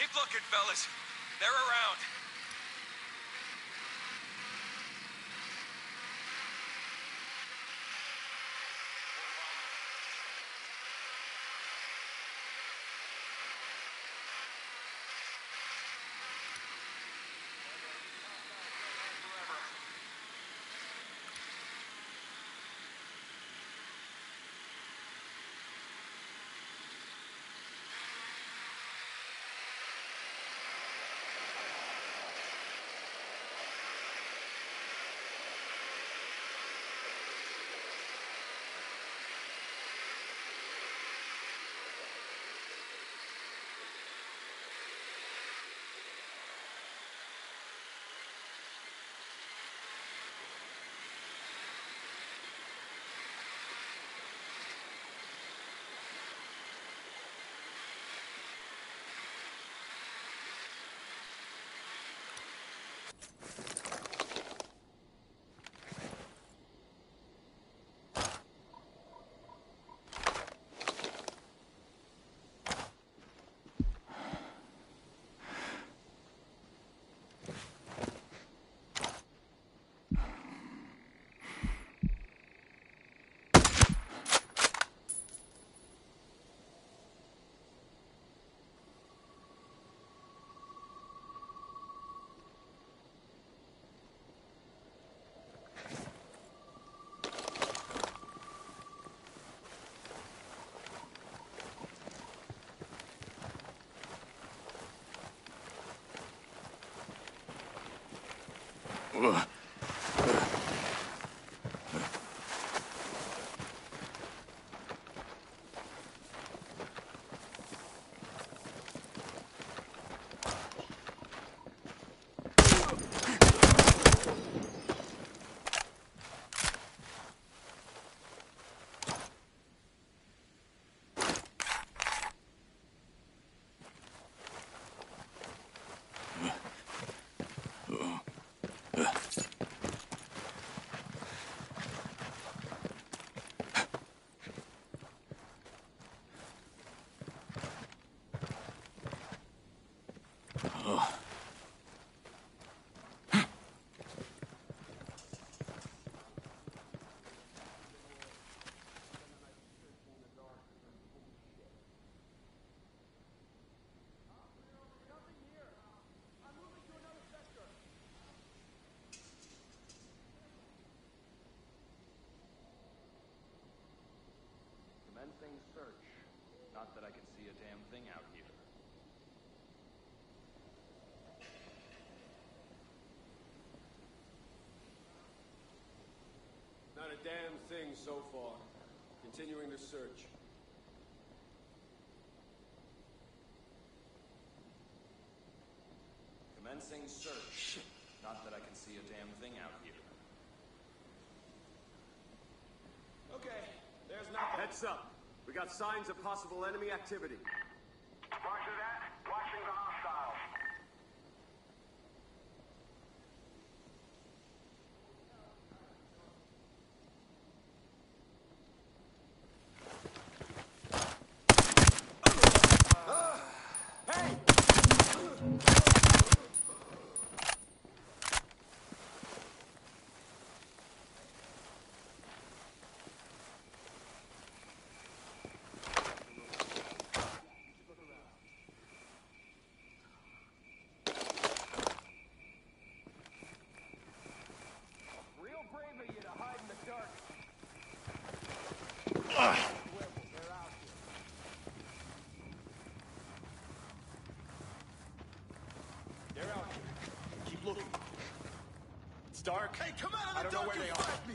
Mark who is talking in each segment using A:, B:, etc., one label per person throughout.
A: Keep looking, fellas. They're around. Ugh.
B: Commencing search. Not that I can see a damn thing out here.
C: Not a damn thing so far. Continuing the search.
B: Commencing search. Not that I can see a damn thing out here.
C: Okay, there's nothing.
D: Heads up. We got signs of possible enemy activity.
E: Roger that. Watching the hostiles.
B: Real brave of you to hide in the dark.
D: They're out here. Keep looking. It's dark. Hey, come out I don't know where they are.
B: Be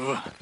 D: Вот.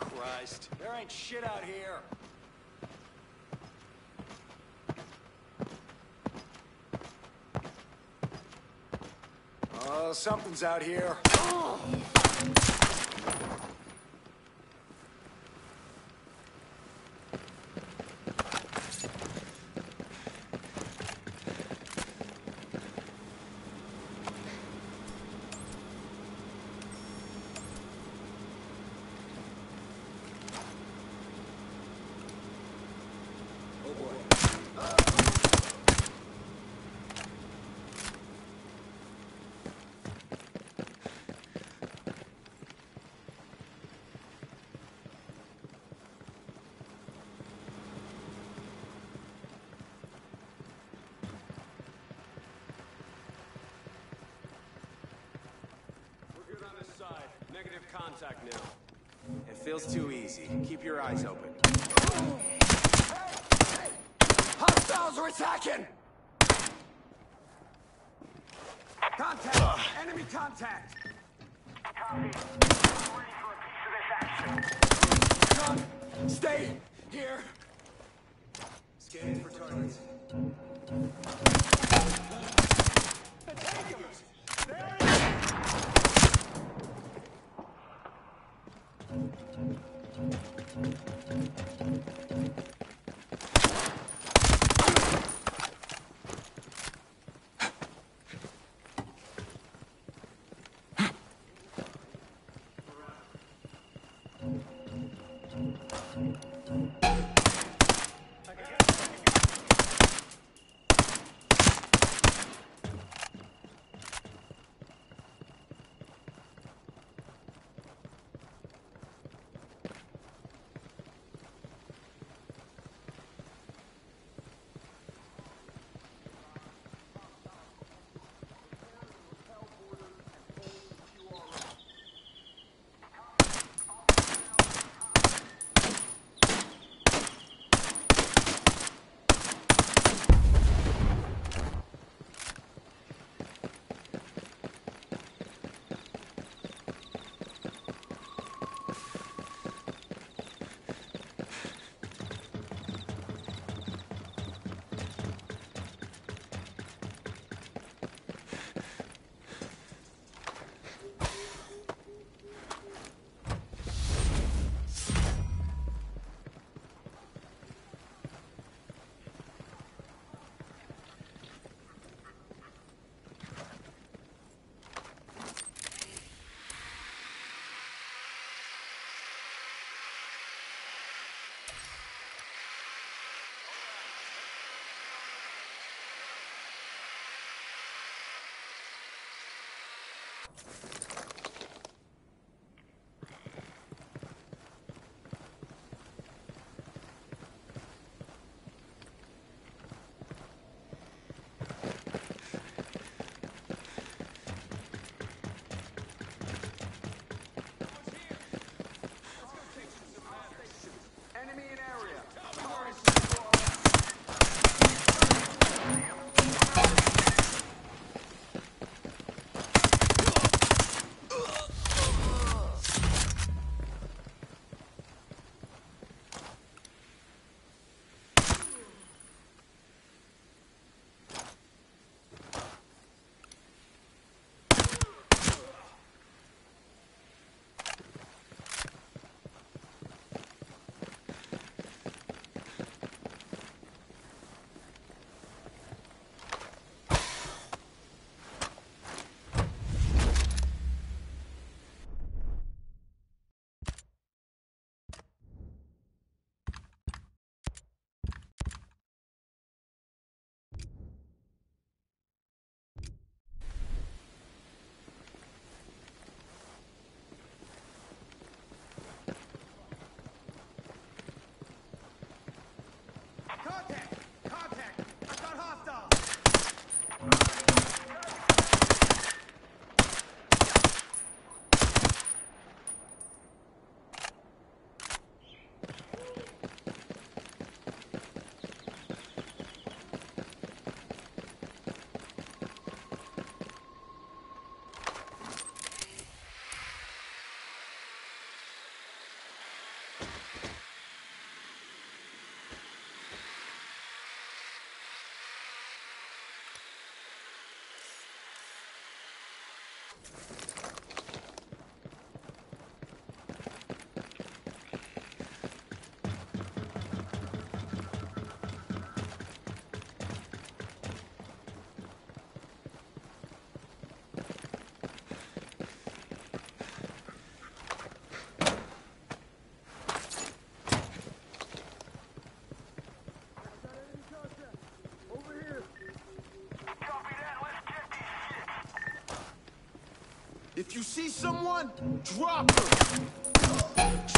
D: Christ. There ain't shit out here. Oh, something's out here. Oh boy.
B: We're good on this side. Negative contact now.
D: It feels too easy. Keep your eyes open. Hostiles are attacking! Contact! Enemy contact!
F: Copy. I'm ready for a piece of this action.
D: Stay here!
B: If you see someone, drop her.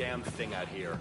B: damn thing out here.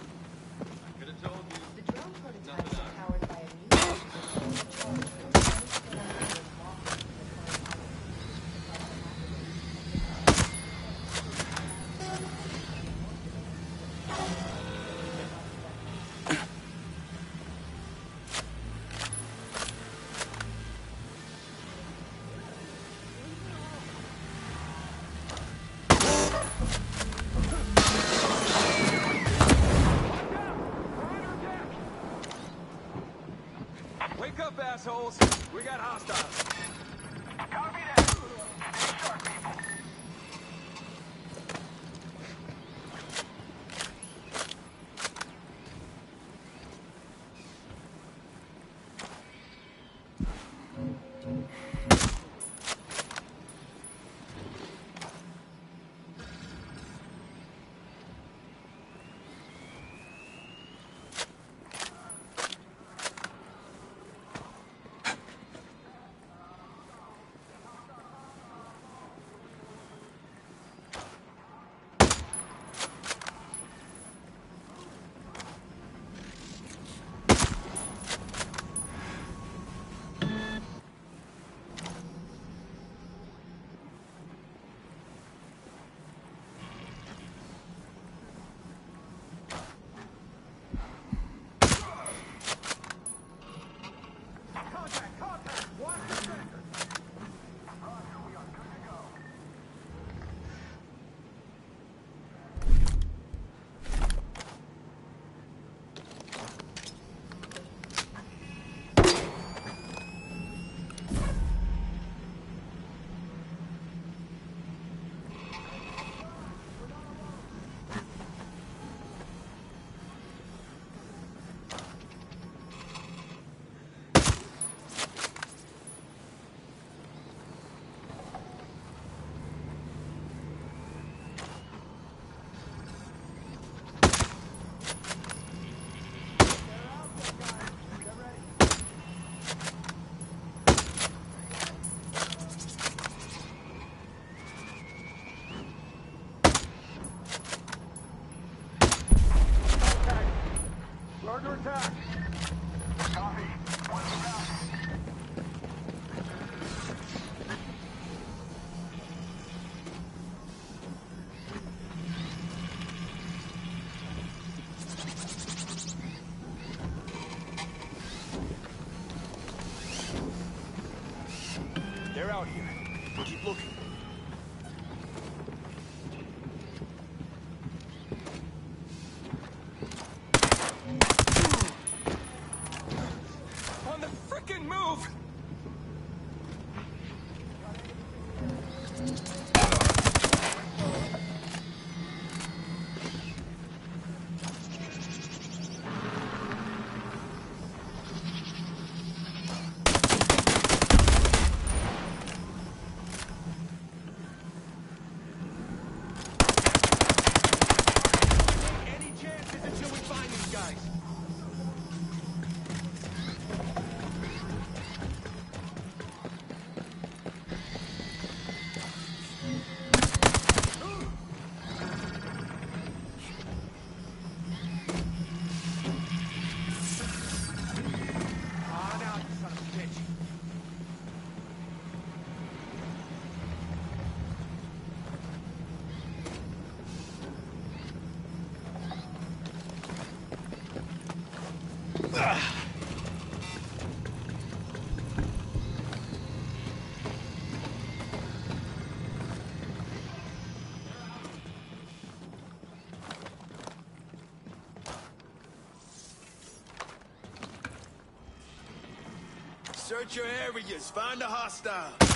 B: Search your areas. Find a hostile.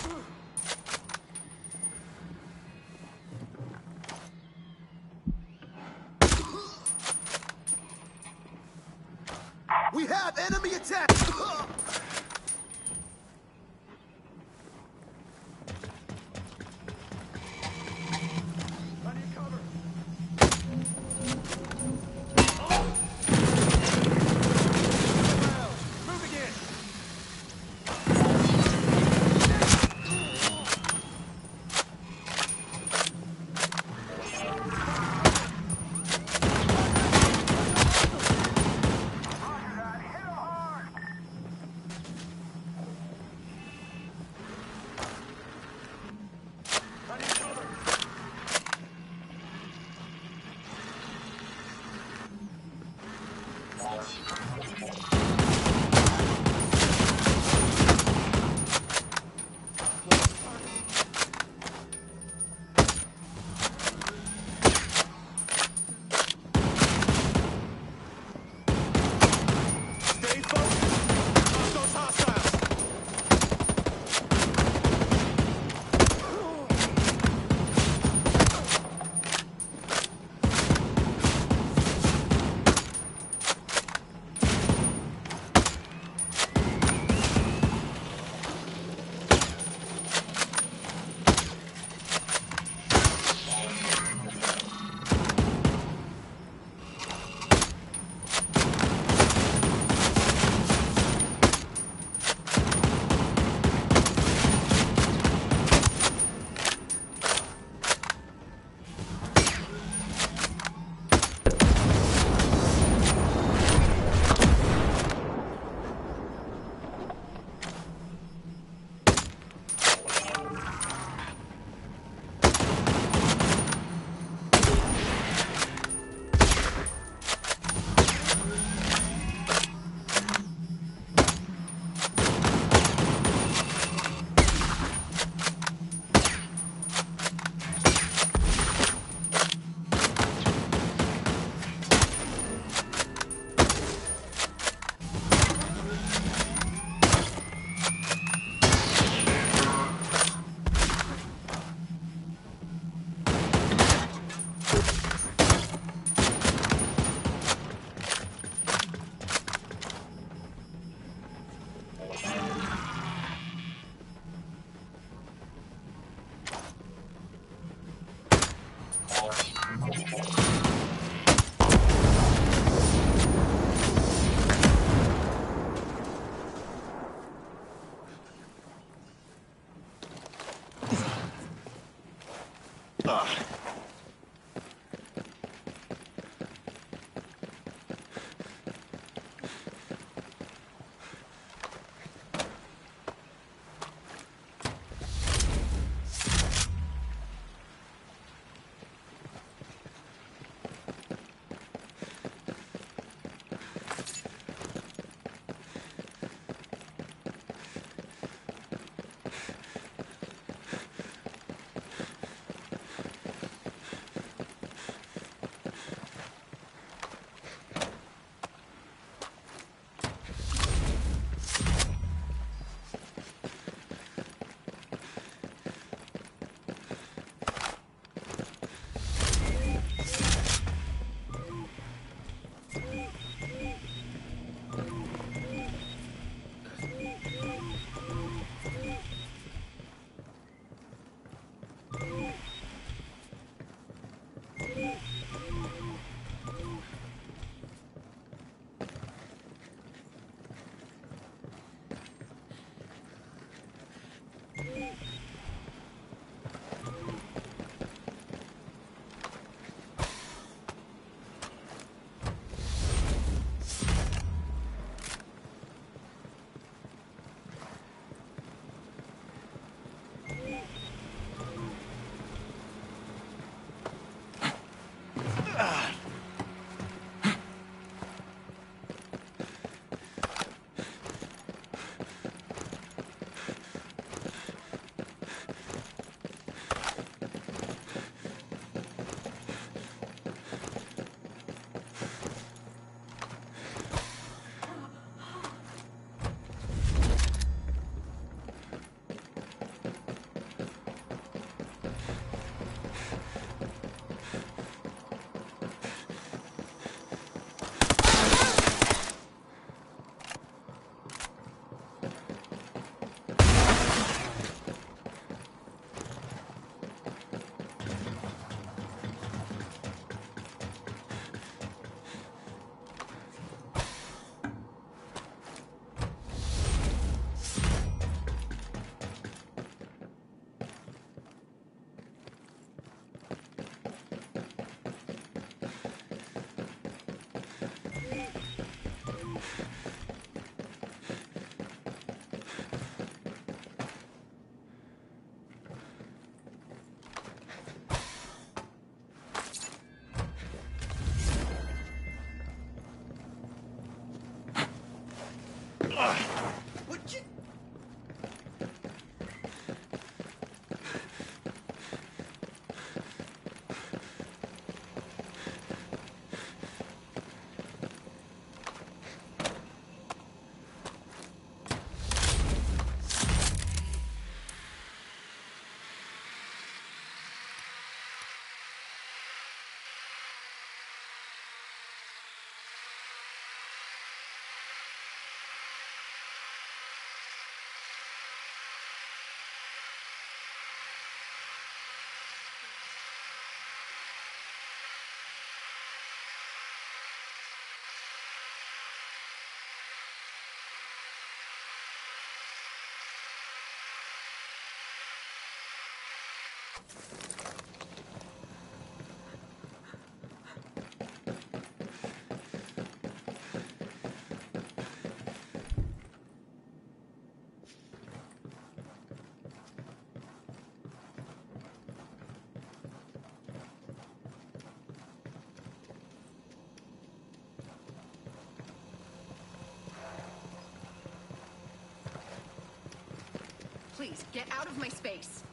G: Please, get out of my space.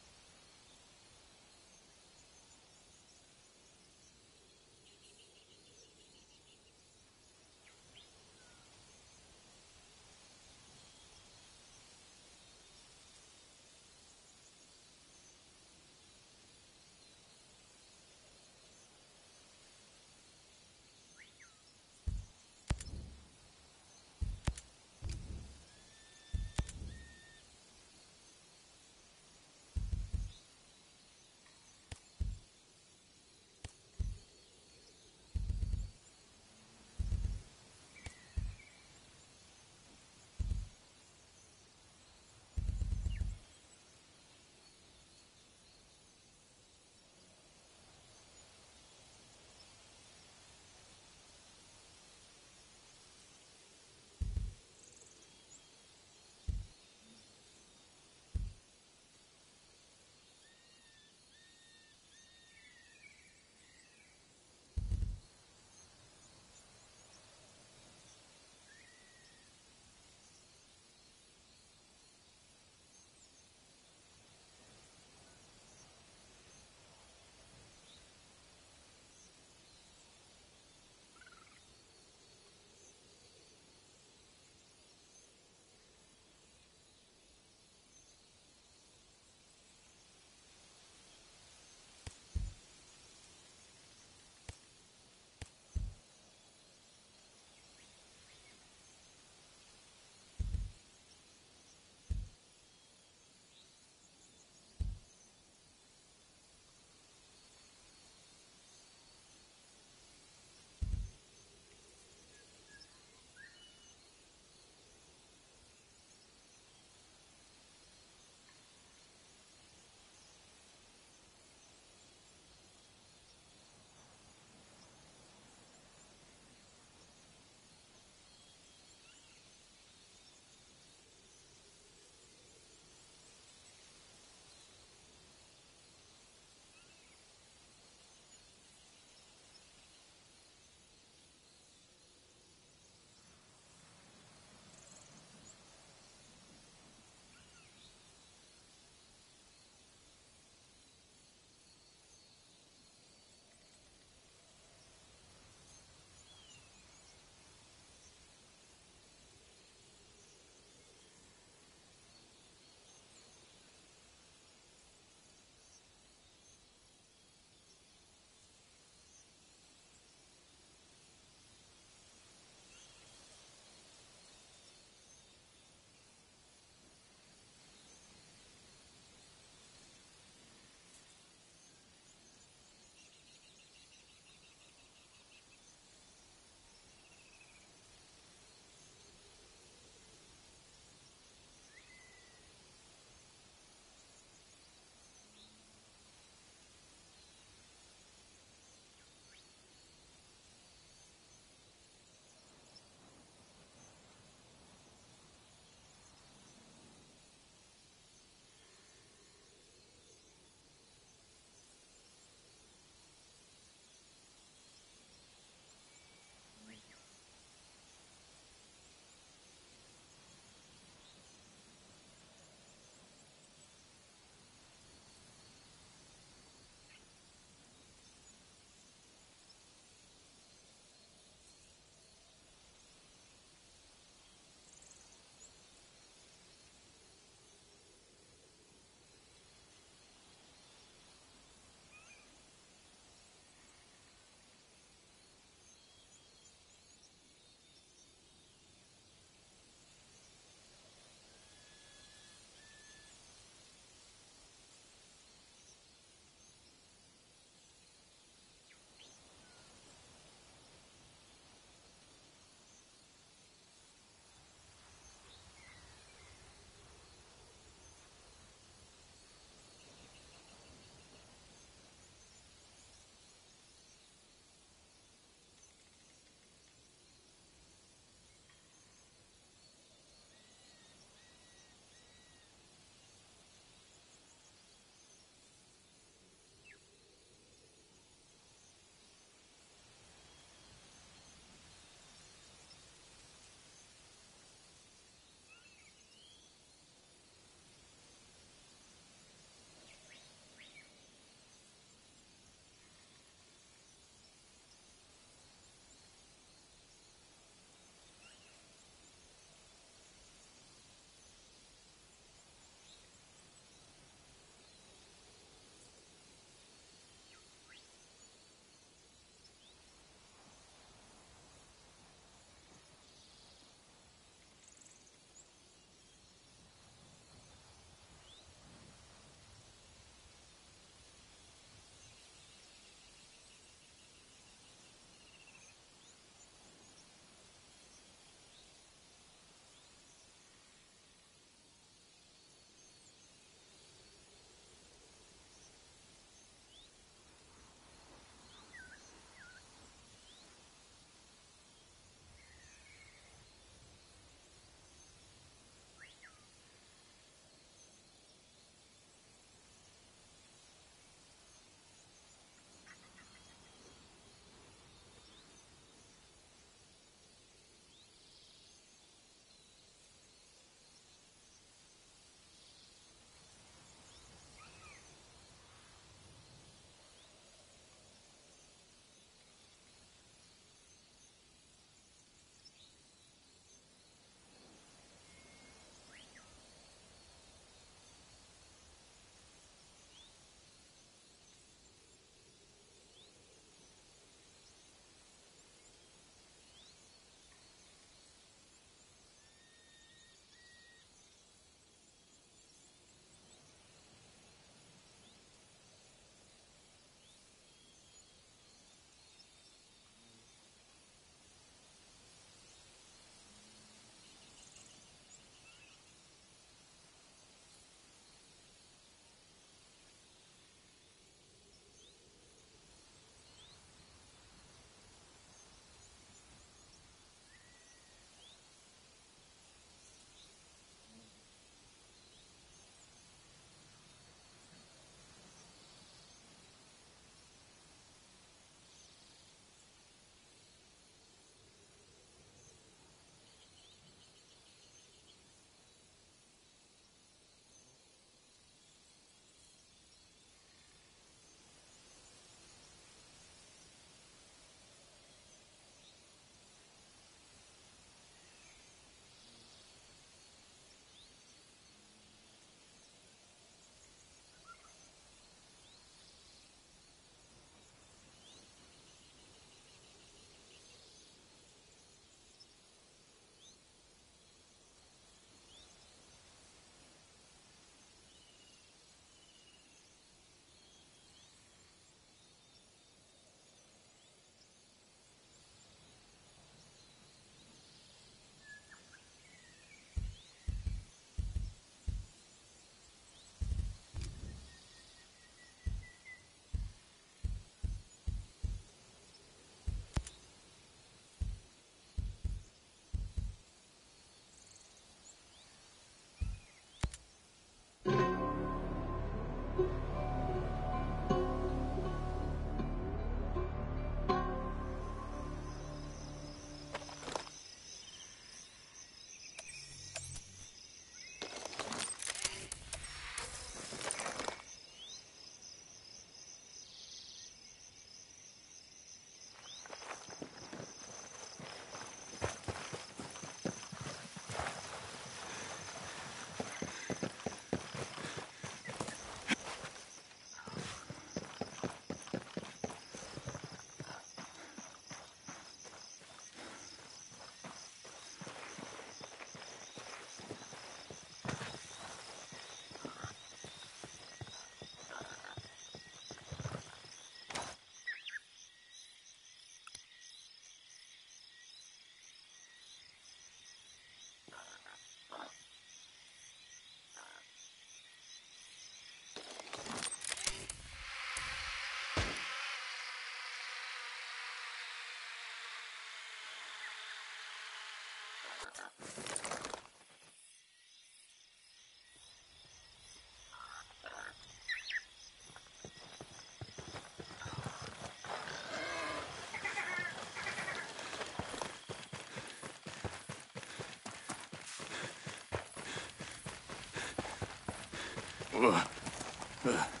H: Let's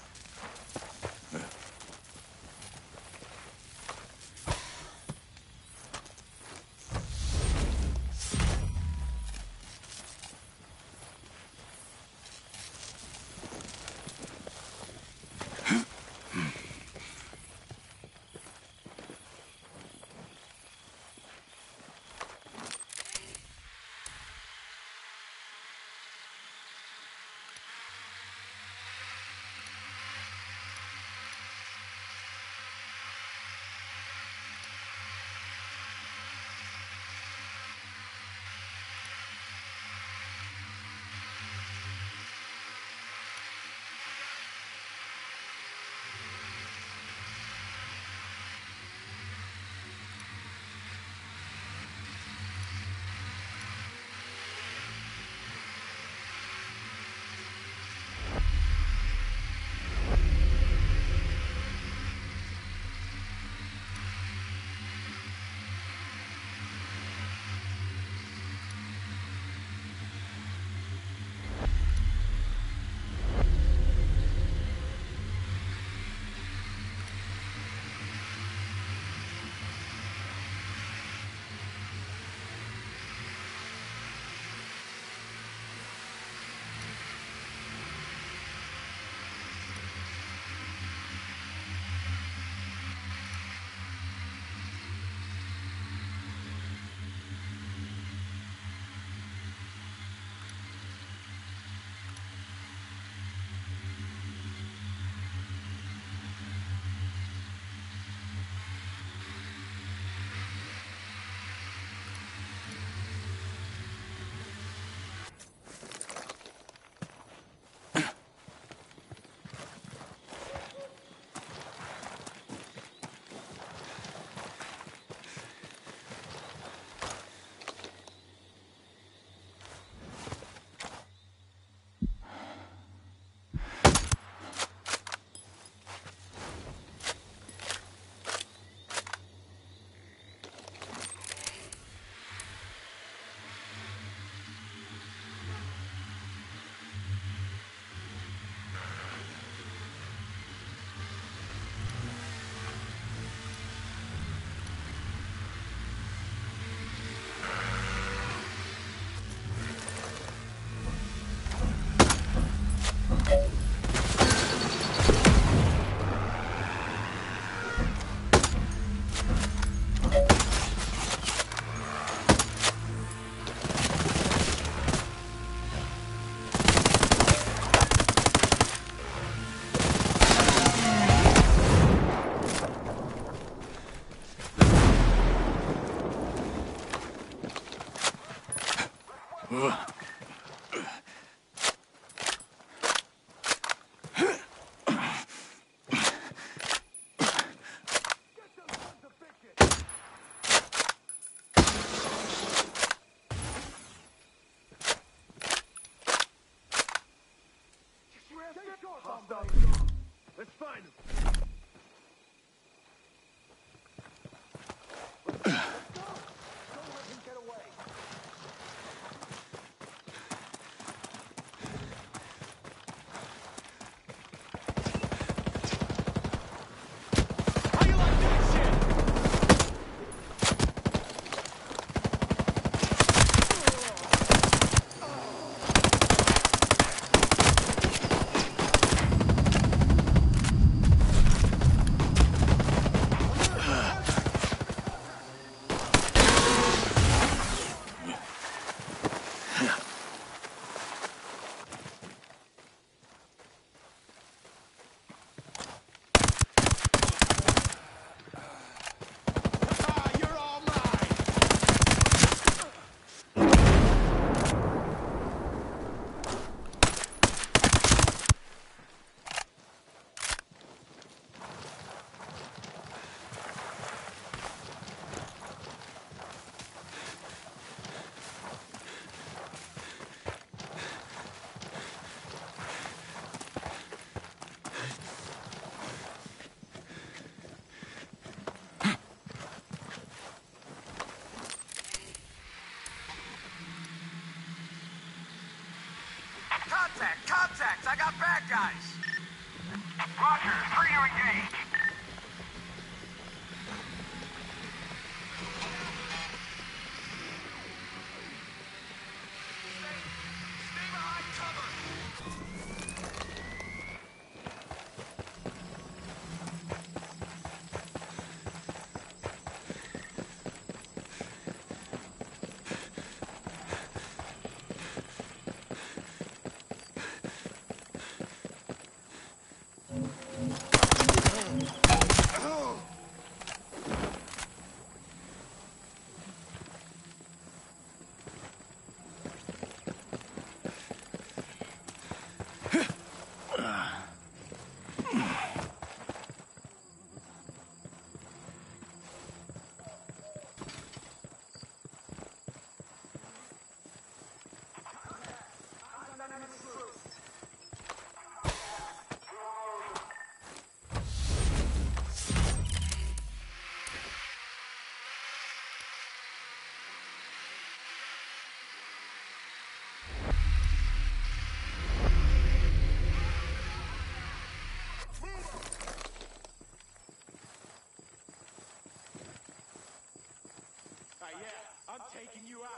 B: taking you out.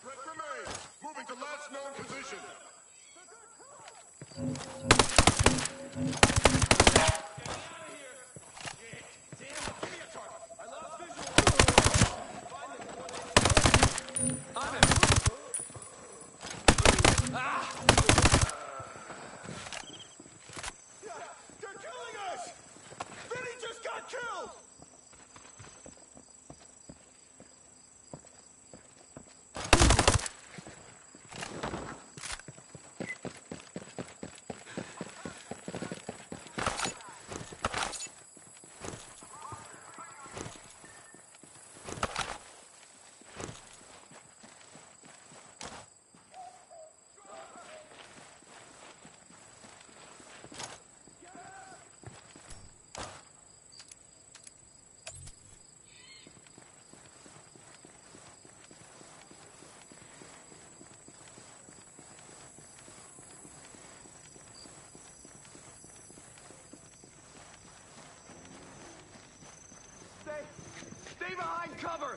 B: Threat. Moving to last known position. Yeah, they're killing us! Vinny just got killed!
A: Stay, stay behind cover!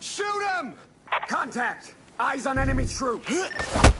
D: Shoot him! Contact! Eyes on enemy troops!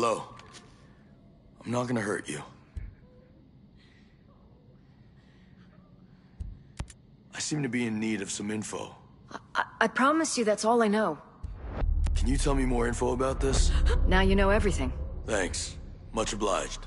I: Hello. I'm not gonna hurt you. I seem to be in need of some info.
J: I, I promise you that's all I know.
I: Can you tell me more info about this?
J: Now you know everything.
I: Thanks. Much obliged.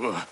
A: うわ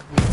A: Yeah.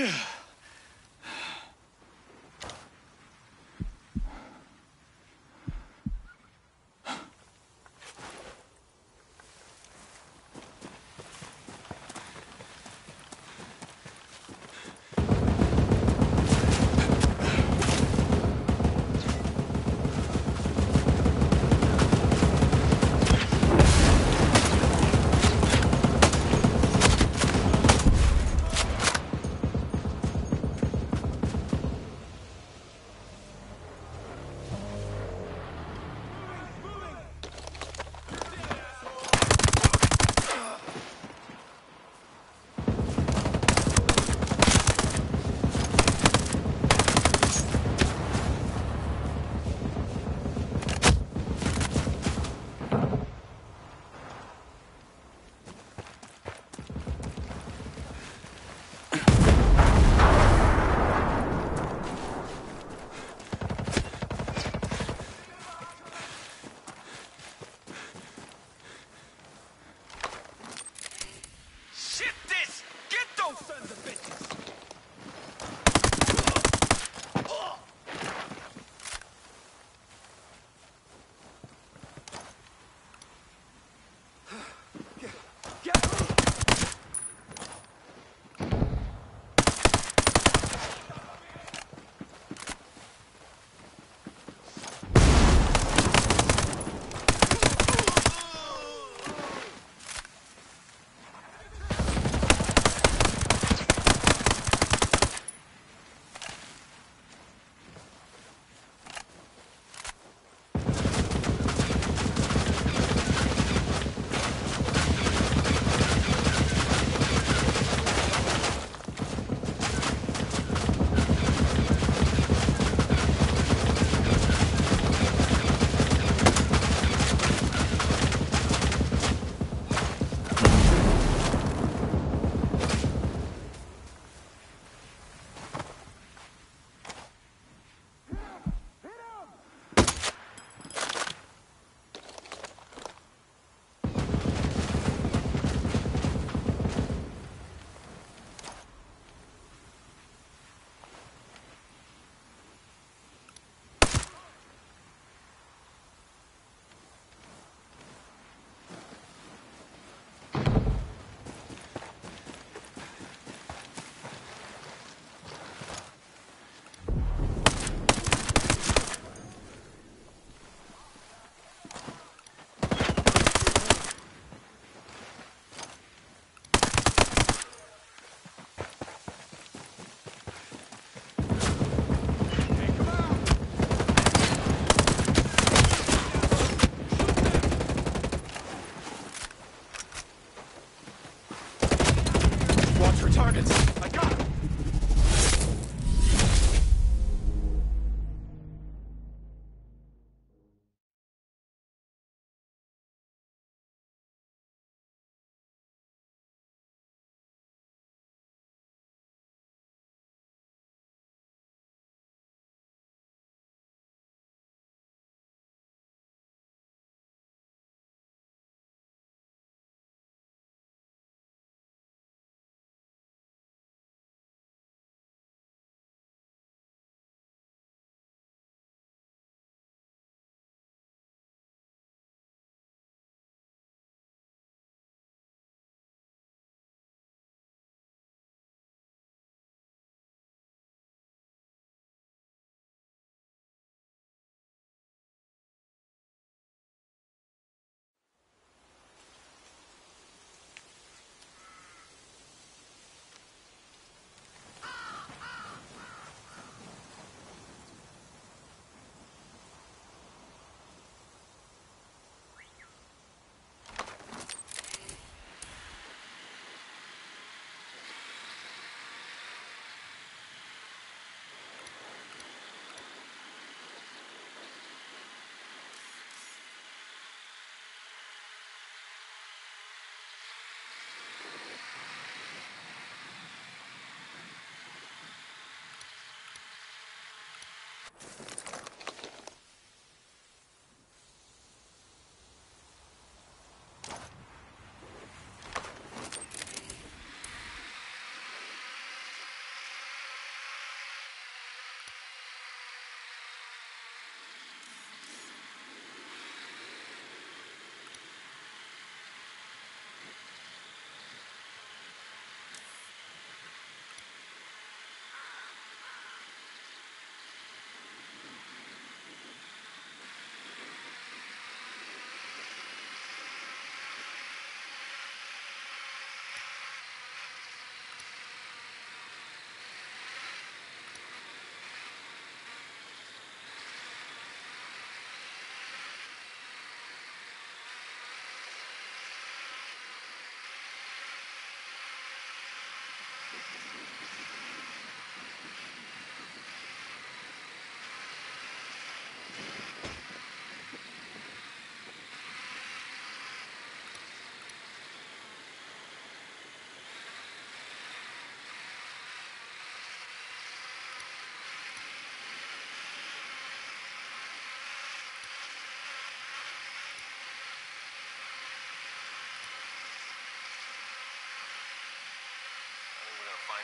A: Yeah.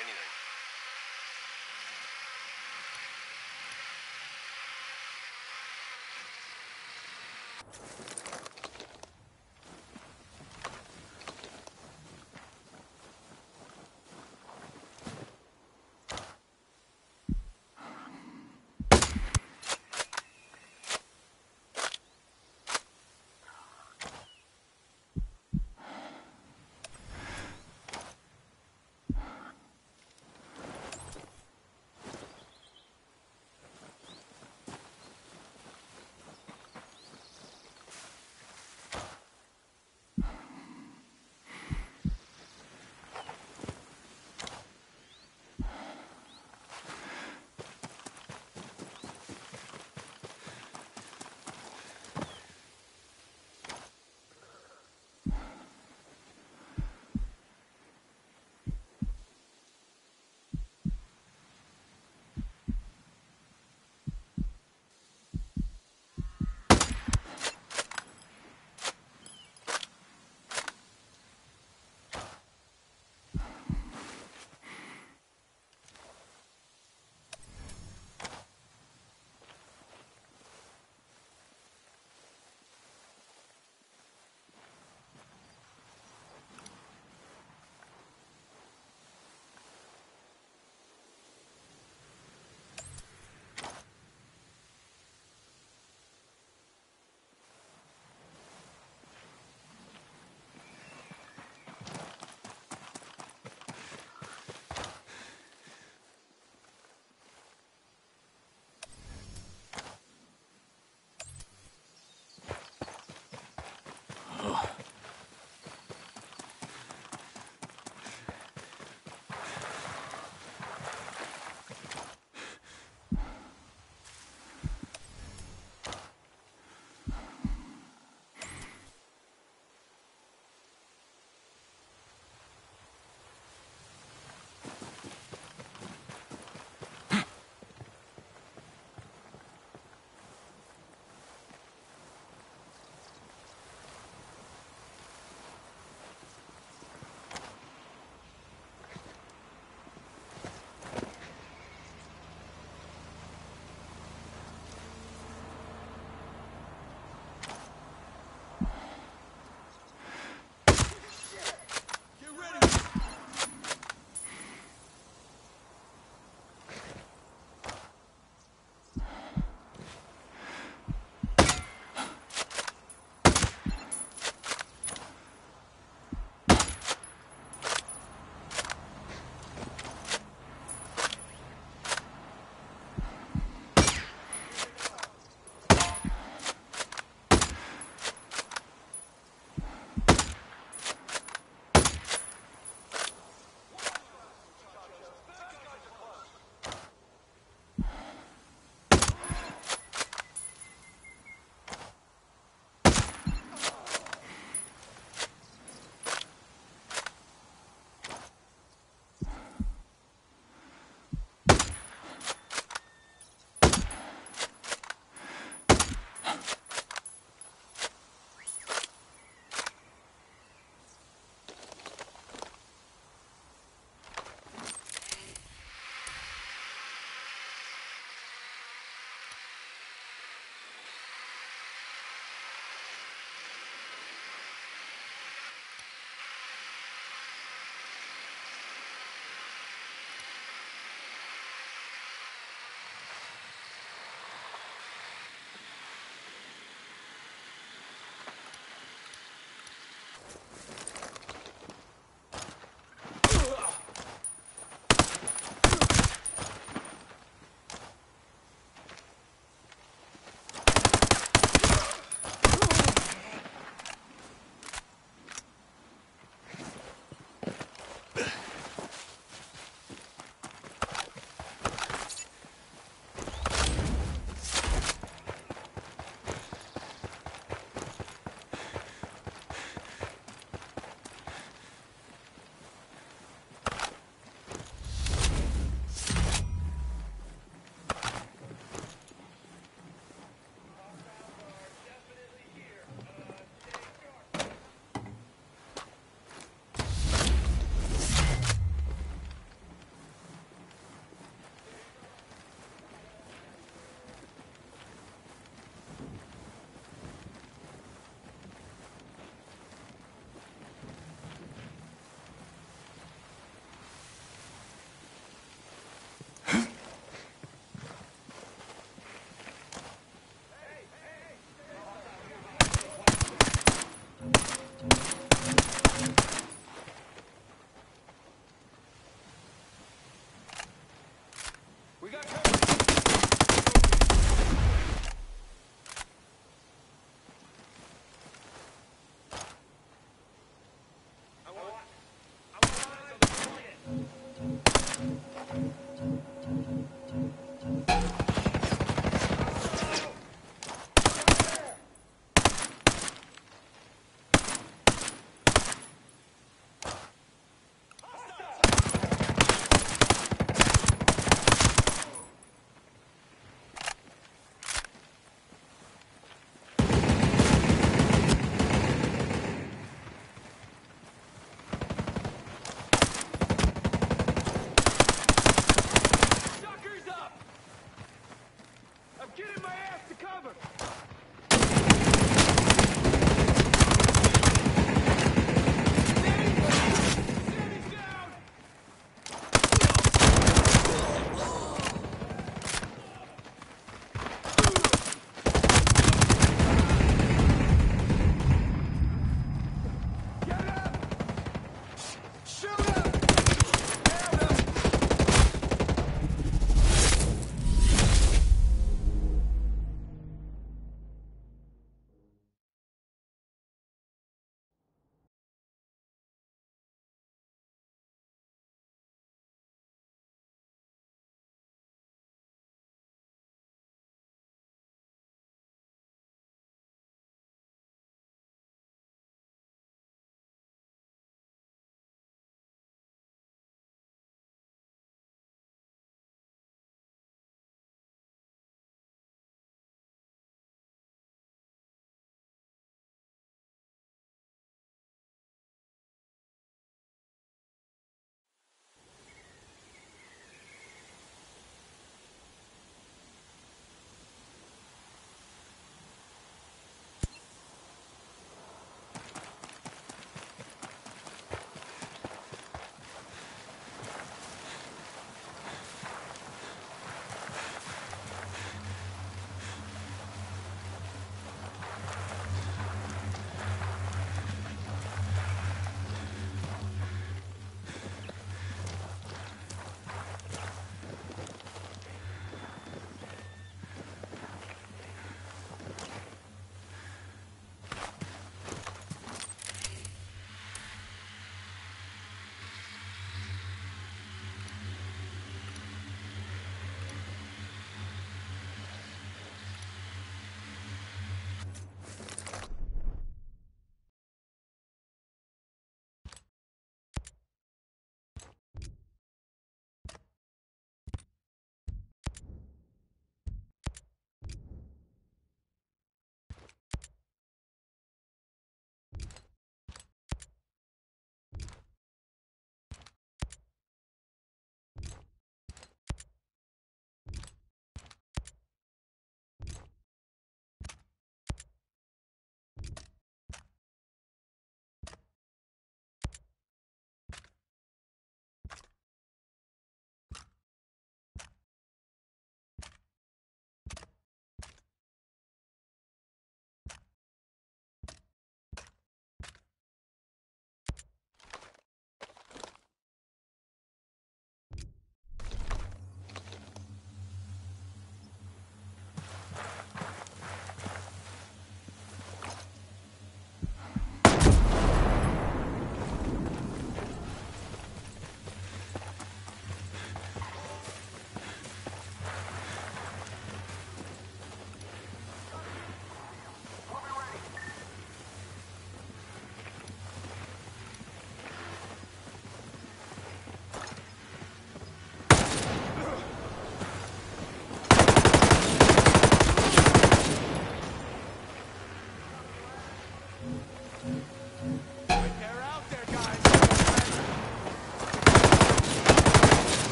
A: anything.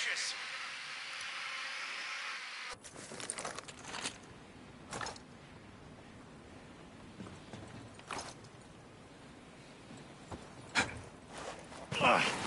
K: dangerous. Ugh. Ah.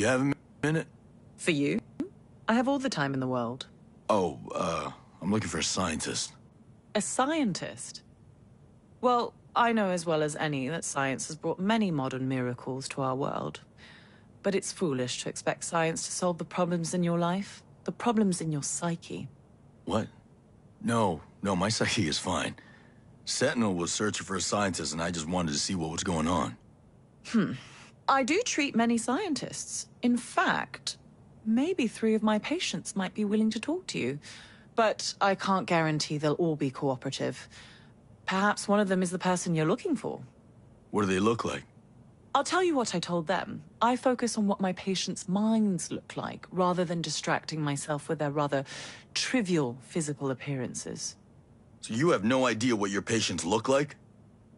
I: You have a minute?
L: For you? I have all the time in the world.
I: Oh, uh, I'm looking for a scientist.
L: A scientist? Well, I know as well as any that science has brought many modern miracles to our world. But it's foolish to expect science to solve the problems in your life, the problems in your psyche.
I: What? No, no, my psyche is fine. Sentinel was searching for a scientist, and I just wanted to see what was going on.
L: Hmm. I do treat many scientists. In fact, maybe three of my patients might be willing to talk to you. But I can't guarantee they'll all be cooperative. Perhaps one of them is the person you're looking for.
I: What do they look like?
L: I'll tell you what I told them. I focus on what my patients' minds look like, rather than distracting myself with their rather trivial physical appearances.
I: So you have no idea what your patients look like?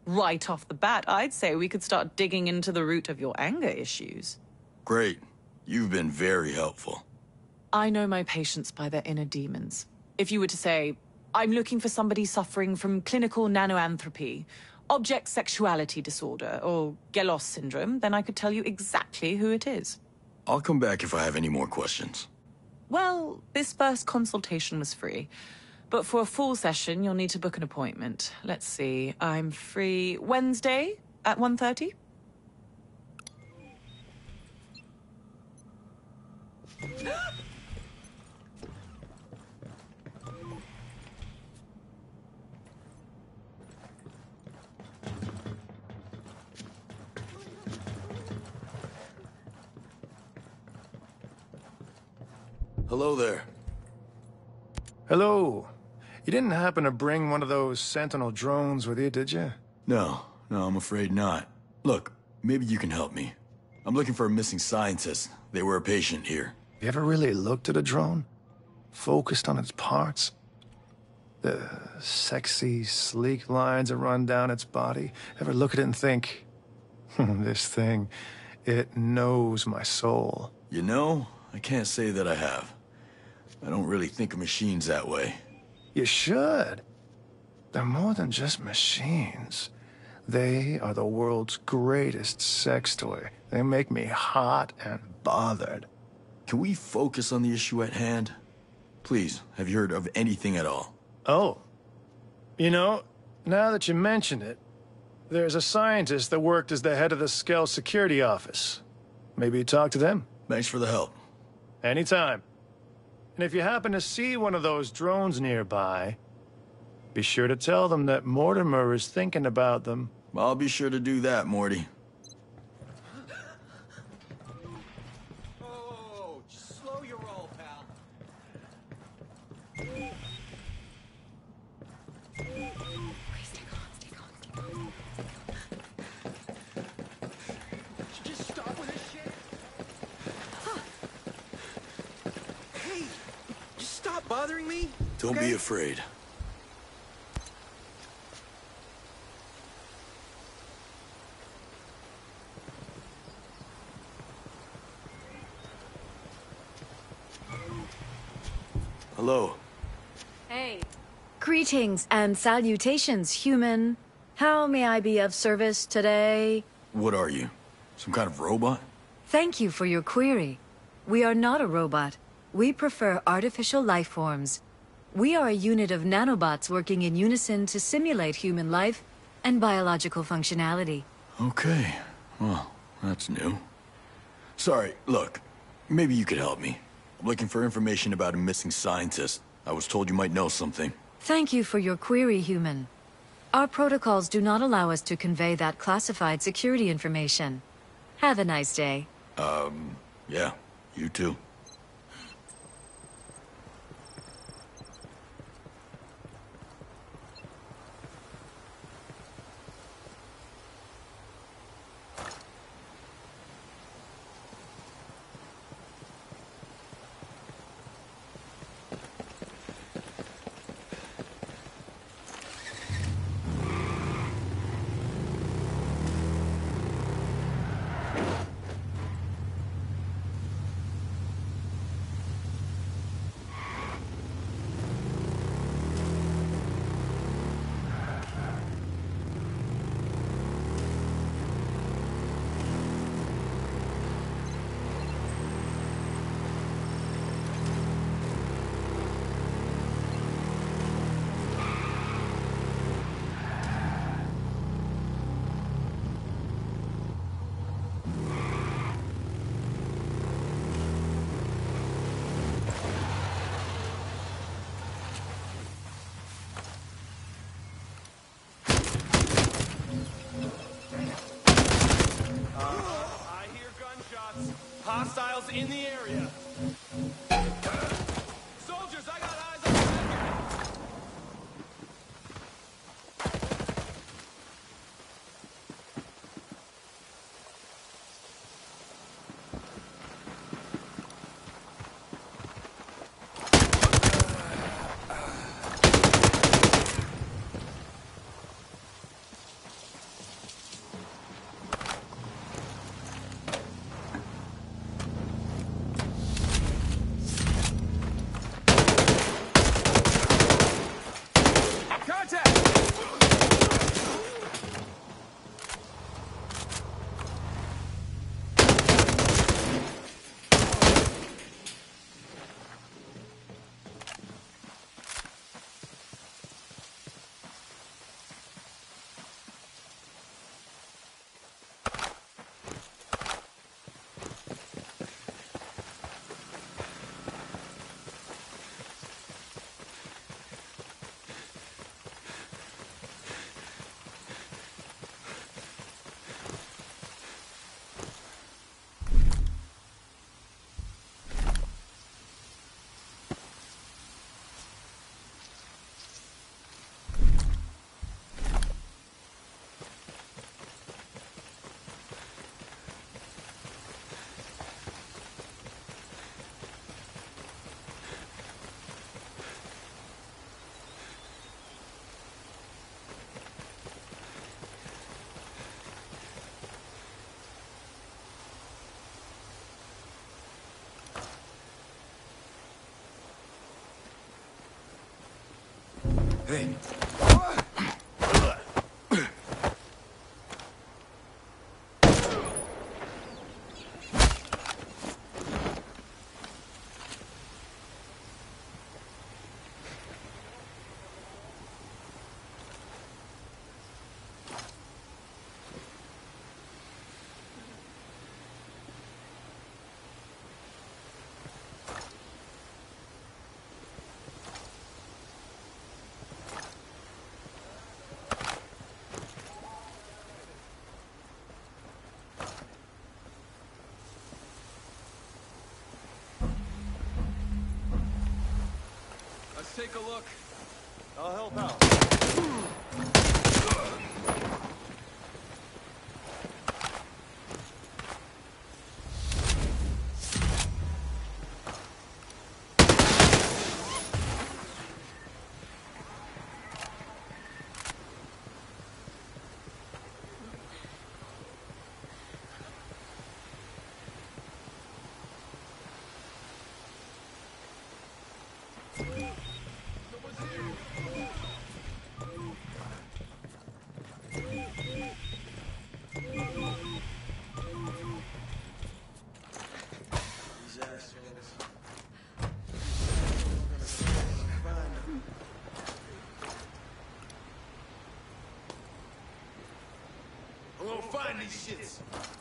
L: Right off the bat, I'd say we could start digging into the root of your anger issues.
I: Great. You've been very helpful.
L: I know my patients by their inner demons. If you were to say, I'm looking for somebody suffering from clinical nanoanthropy, object sexuality disorder, or Gelos syndrome, then I could tell you exactly who it is.
I: I'll come back if I have any more questions.
L: Well, this first consultation was free. But for a full session, you'll need to book an appointment. Let's see. I'm free Wednesday at 1.30?
I: Hello there.
A: Hello. You didn't happen to bring one of those Sentinel drones with you, did you?
I: No, no, I'm afraid not. Look, maybe you can help me. I'm looking for a missing scientist. They were a patient here.
A: You ever really looked at a drone? Focused on its parts? The sexy, sleek lines that run down its body? Ever look at it and think, "Hmm, this thing, it knows my soul?
I: You know, I can't say that I have. I don't really think of machines that way.
A: You should. They're more than just machines. They are the world's greatest sex toy. They make me hot and bothered.
I: Can we focus on the issue at hand? Please, have you heard of anything at all?
A: Oh. You know, now that you mention it, there's a scientist that worked as the head of the Skell security office. Maybe you talk to them?
I: Thanks for the help.
A: Anytime. And if you happen to see one of those drones nearby, be sure to tell them that Mortimer is thinking about them.
I: I'll be sure to do that, Morty. Don't
M: okay?
I: be afraid. Hello.
J: Hey. Greetings and salutations, human. How may I be of service today?
I: What are you? Some kind of robot?
J: Thank you for your query. We are not a robot. We prefer artificial life forms. We are a unit of nanobots working in unison to simulate human life and biological functionality.
I: Okay. Well, that's new. Sorry, look. Maybe you could help me. I'm looking for information about a missing scientist. I was told you might know something.
J: Thank you for your query, human. Our protocols do not allow us to convey that classified security information. Have a nice day.
I: Um, yeah, you too. Hey.
A: Let's take a look.
B: I'll help out. These shits.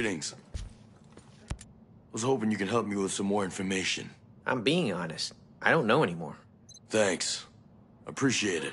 I: Greetings. I was hoping you can help me with some more information.
N: I'm being honest. I don't know anymore.
I: Thanks. Appreciate it.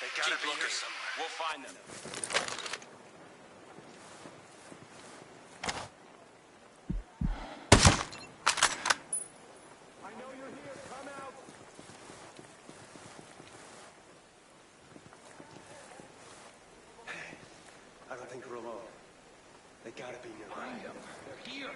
O: They gotta
D: Keep
O: be
D: looking.
O: here somewhere.
D: We'll find them.
O: I know you're here. Come out.
P: I don't think we're alone. They gotta be nearby.
D: They're here.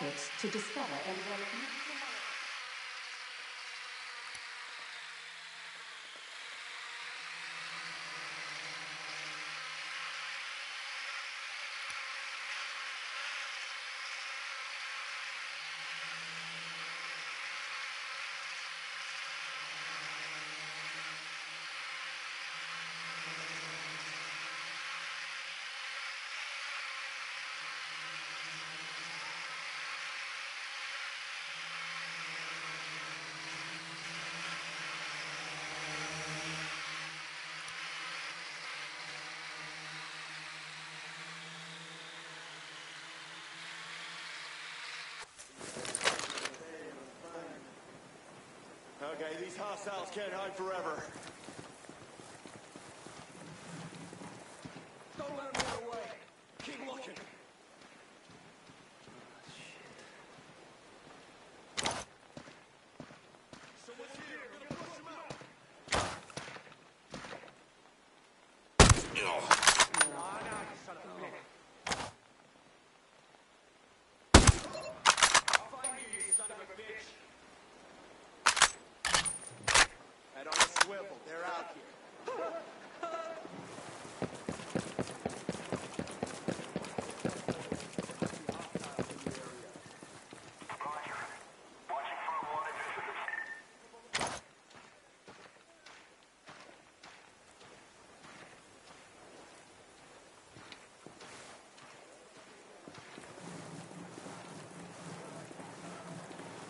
Q: Efforts to discover and recognize
B: Okay, these hostiles can't hide forever.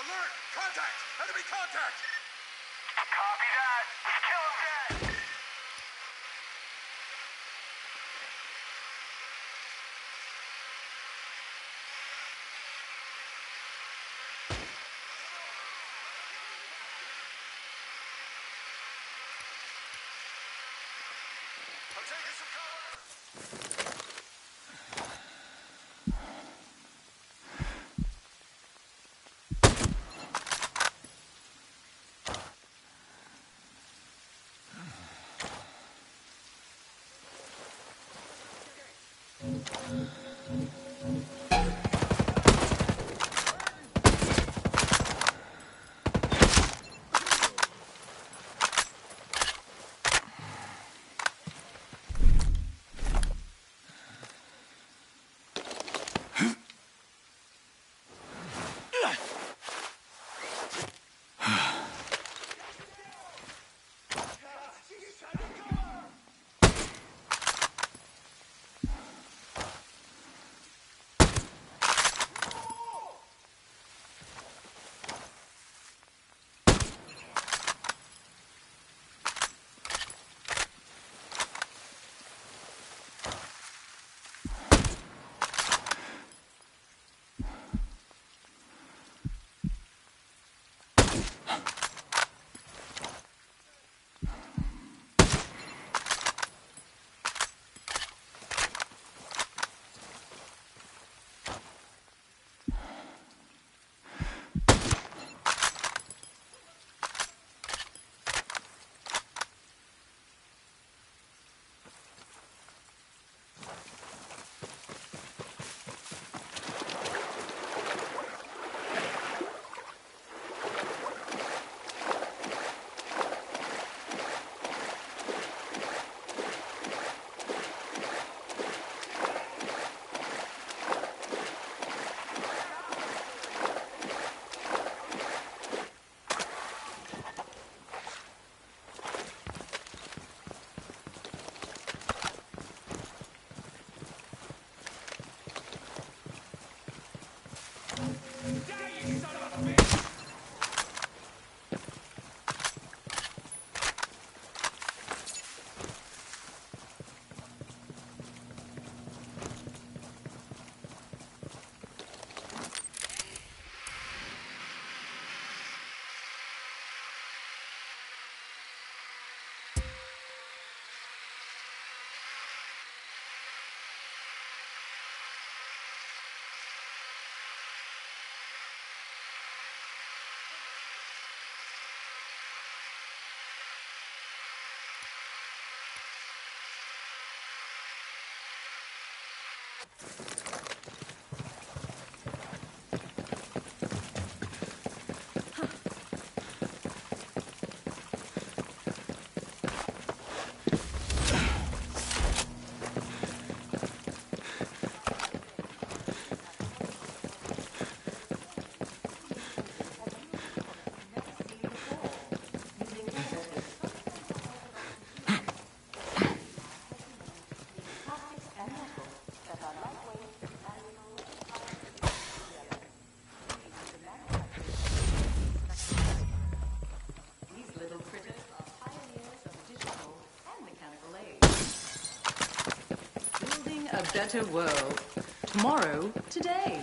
B: Alert! Contact! Enemy contact! Copy that! あれ? Mechanical age. Building a better world. Tomorrow, today.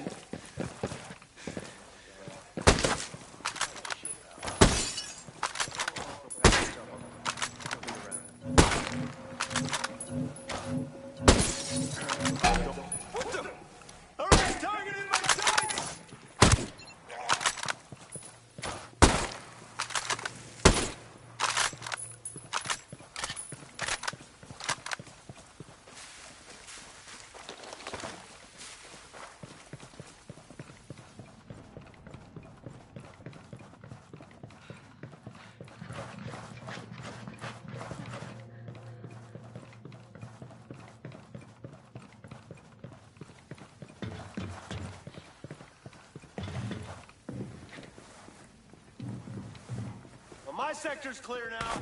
R: Sector's clear now.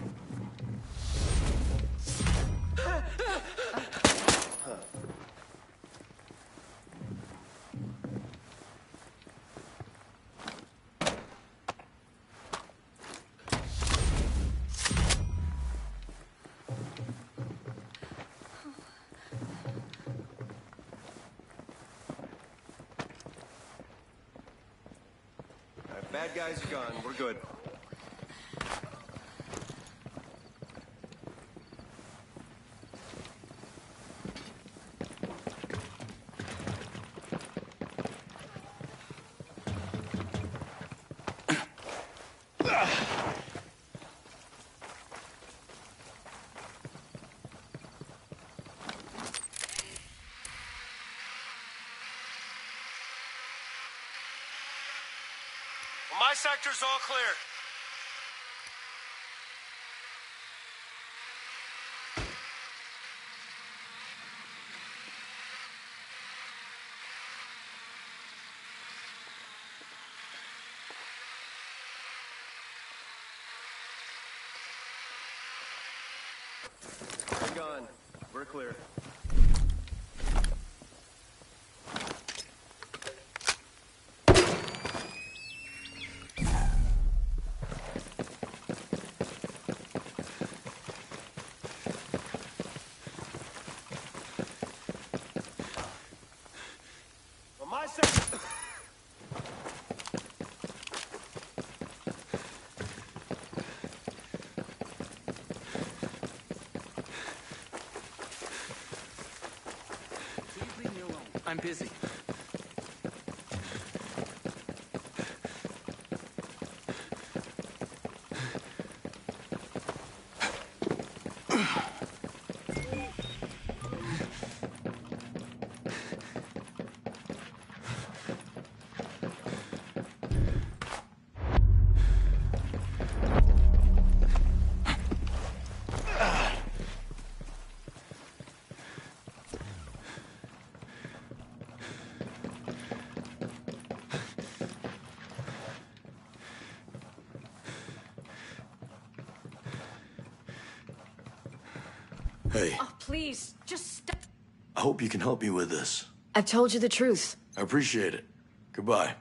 S: Bad guys are gone. We're good.
H: My sector's all clear.
T: We're clear.
H: On my sector.
U: Please leave me alone. I'm busy.
I: Hey,
J: Oh, please, just stop.
I: I hope you can help me with this.
J: I've told you the truth.
I: I appreciate it. Goodbye.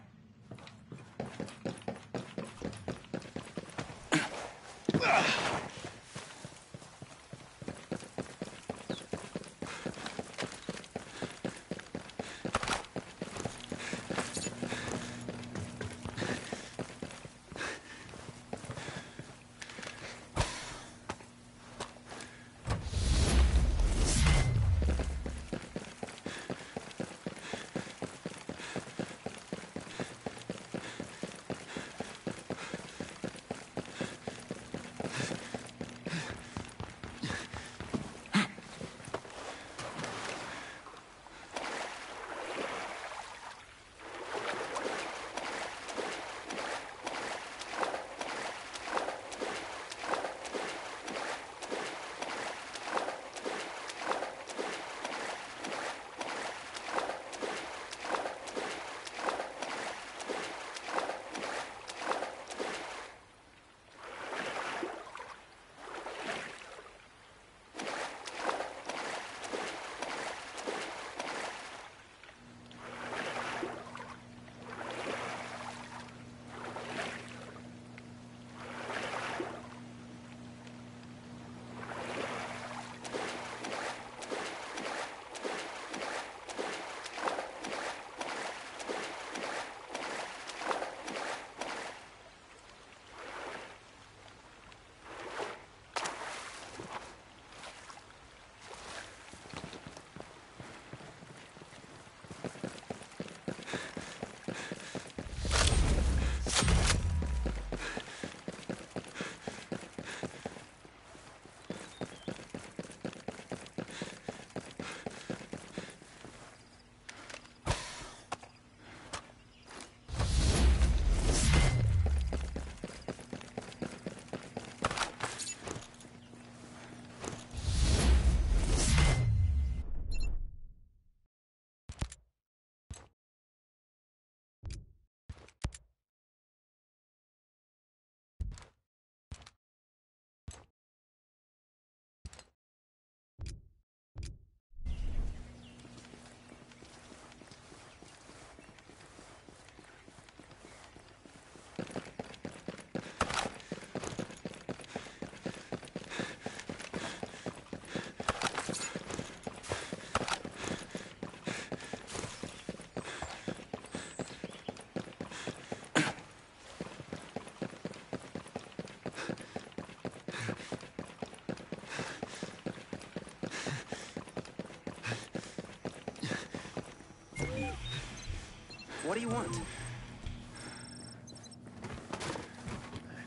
U: What do you want?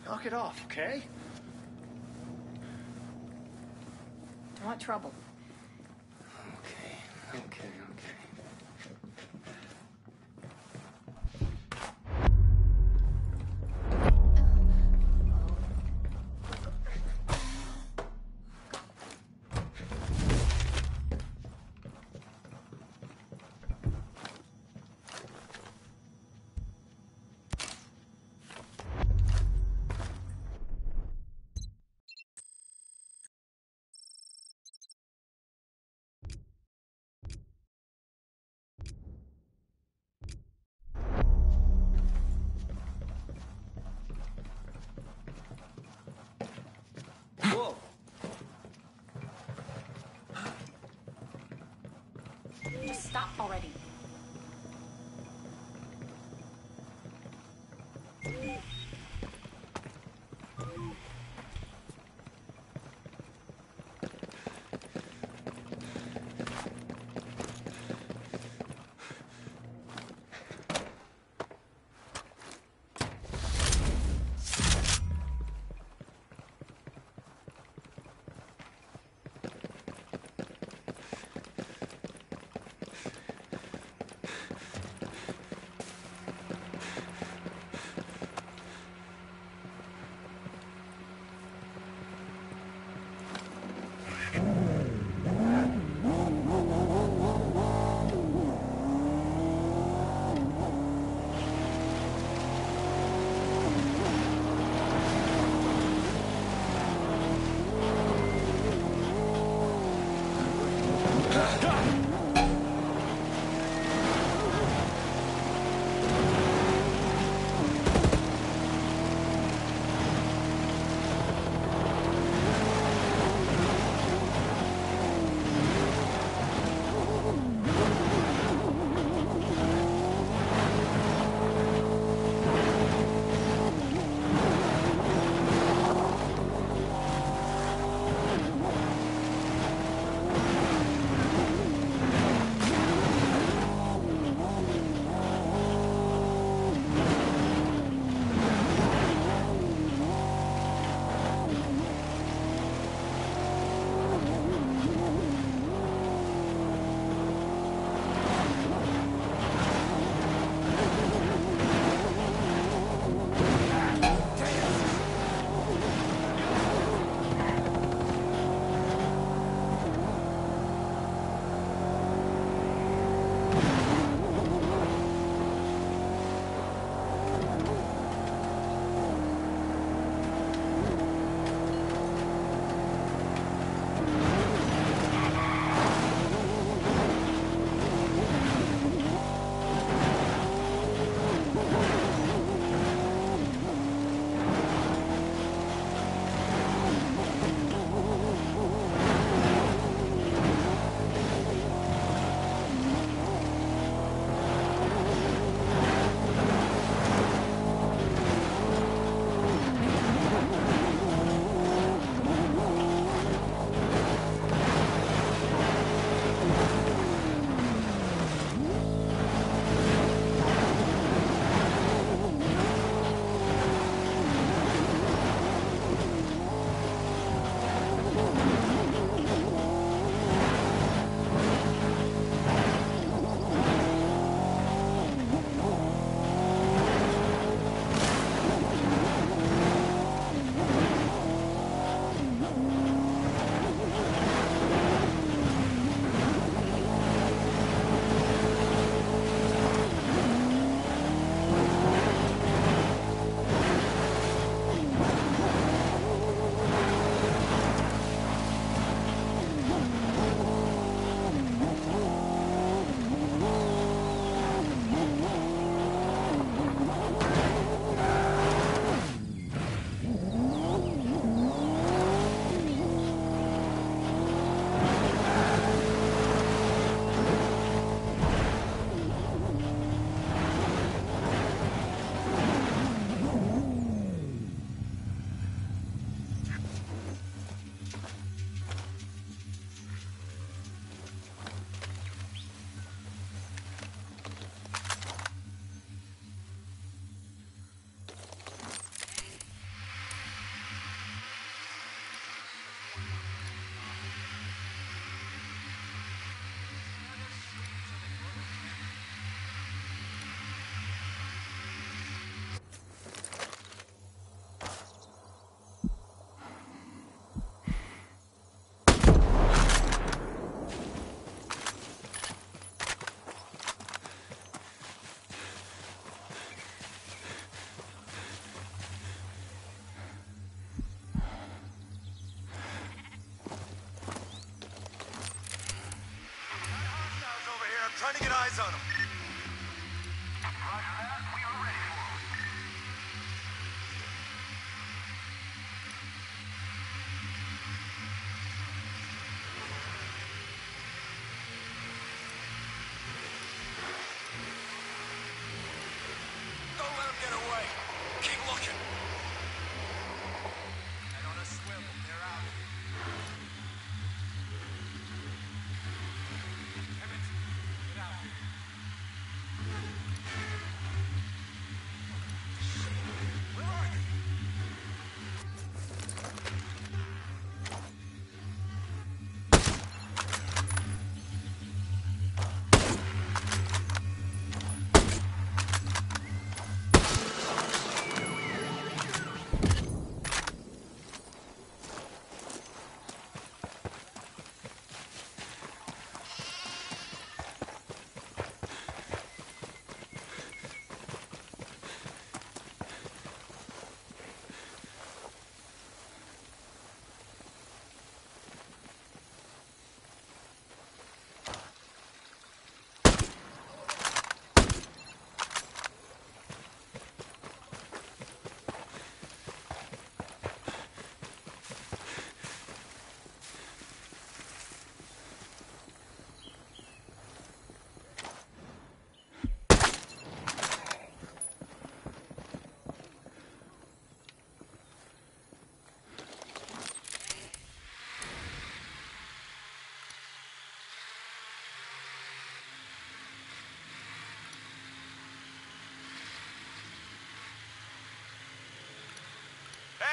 H: Knock it off, okay?
G: Don't want trouble.
B: Trying to get eyes on him.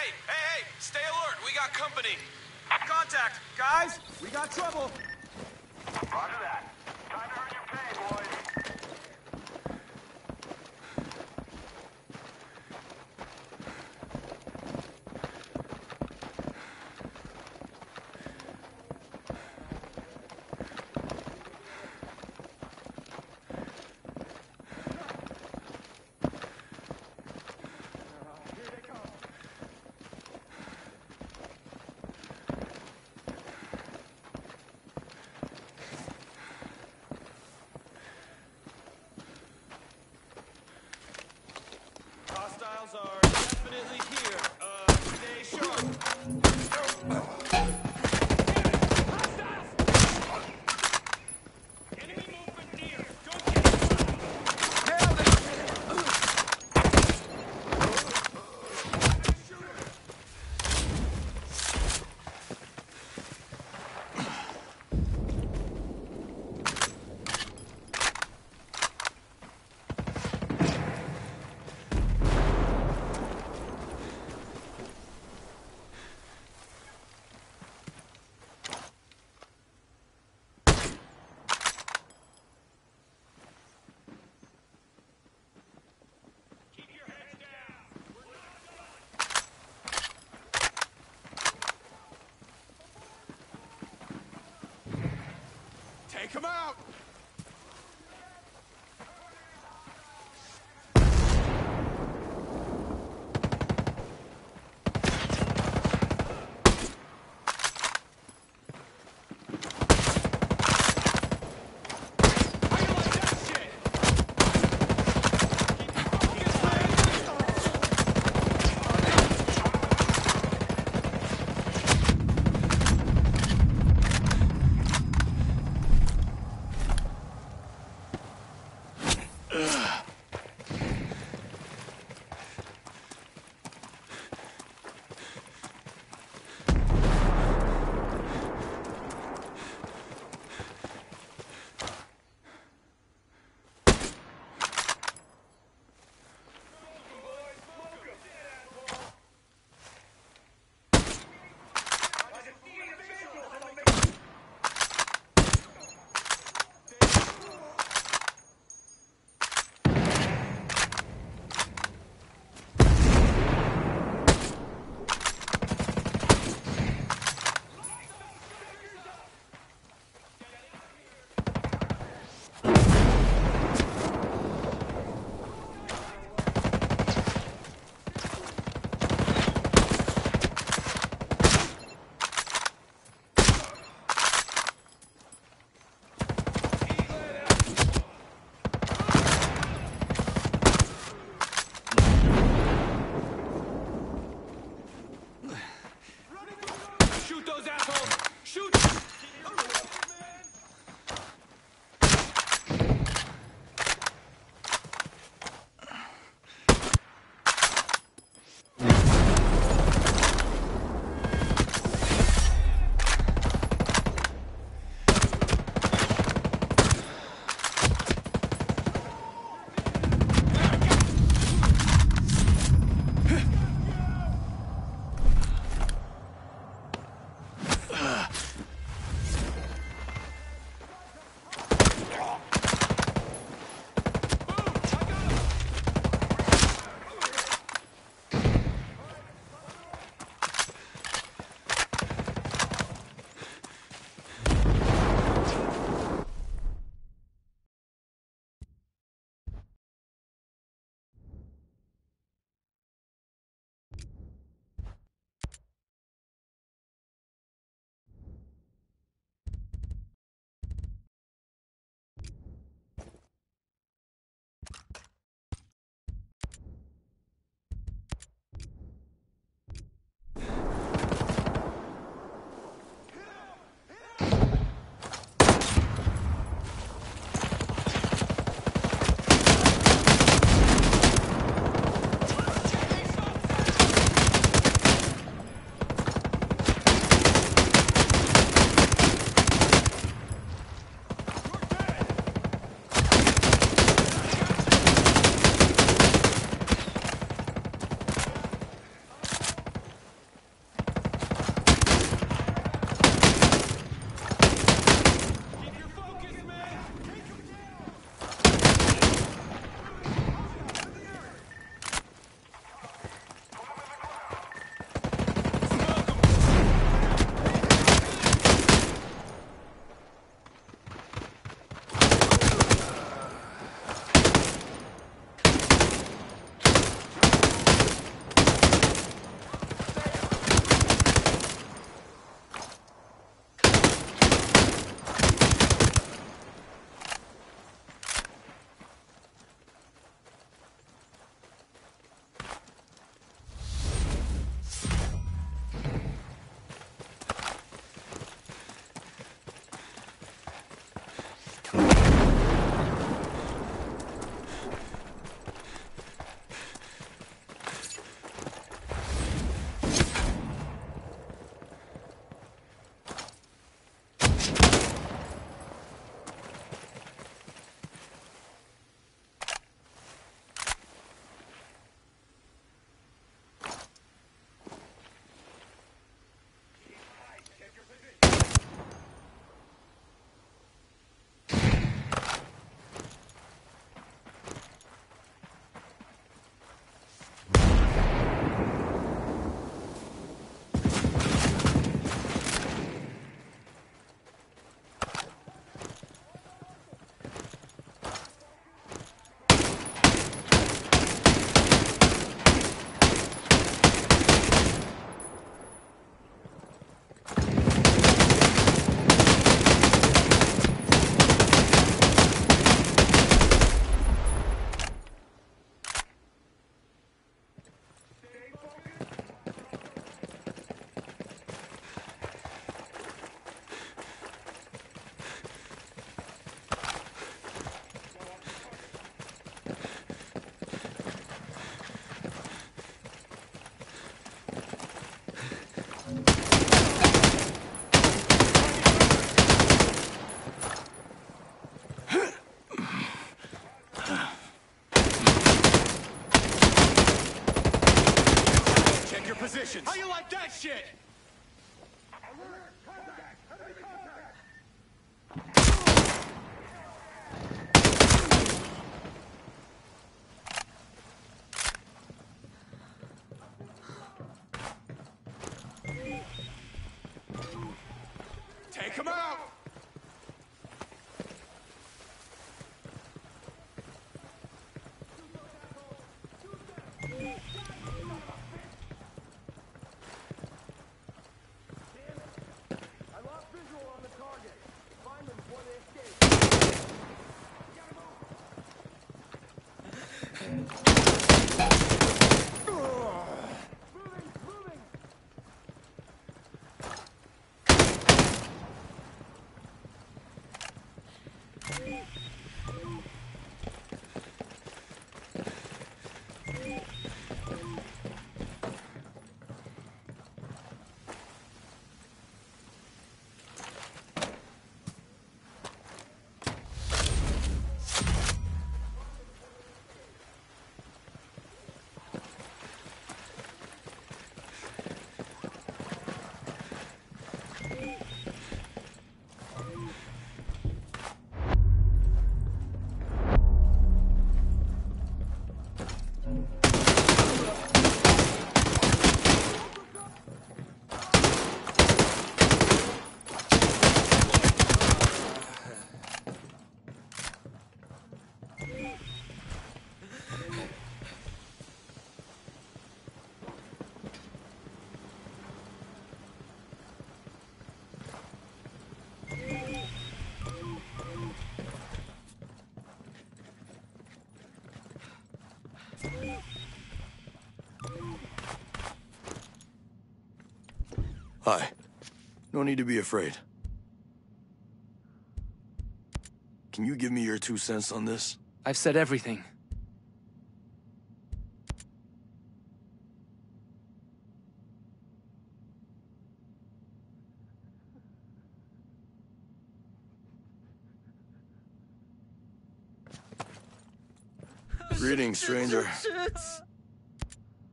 V: Hey, hey, hey, stay alert. We got company.
D: Contact. Guys, we got trouble.
W: Roger that.
B: Him out!
I: No need to be afraid. Can you give me your two cents on this?
U: I've said everything.
I: Greetings, stranger.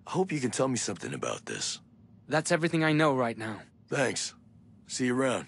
I: I hope you can tell me something about this.
U: That's everything I know right now.
I: Thanks. See you around.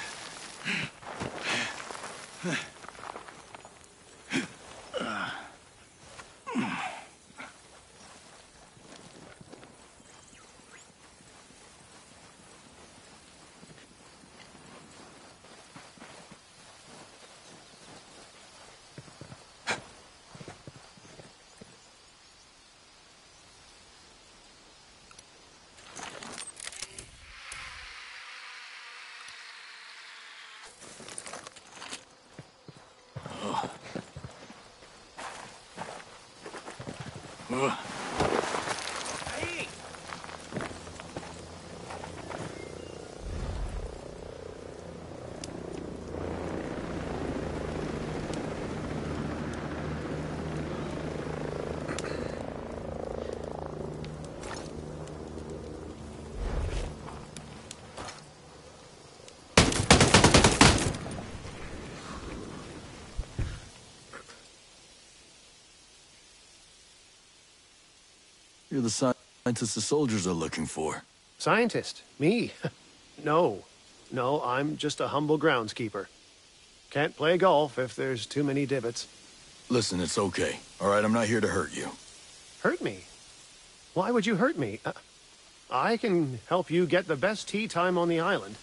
I: Ugh. You're the scientist the soldiers are looking for.
H: Scientist? Me? no. No, I'm just a humble groundskeeper. Can't play golf if there's too many divots.
I: Listen, it's okay. All right, I'm not here to hurt you.
H: Hurt me? Why would you hurt me? Uh, I can help you get the best tee time on the island.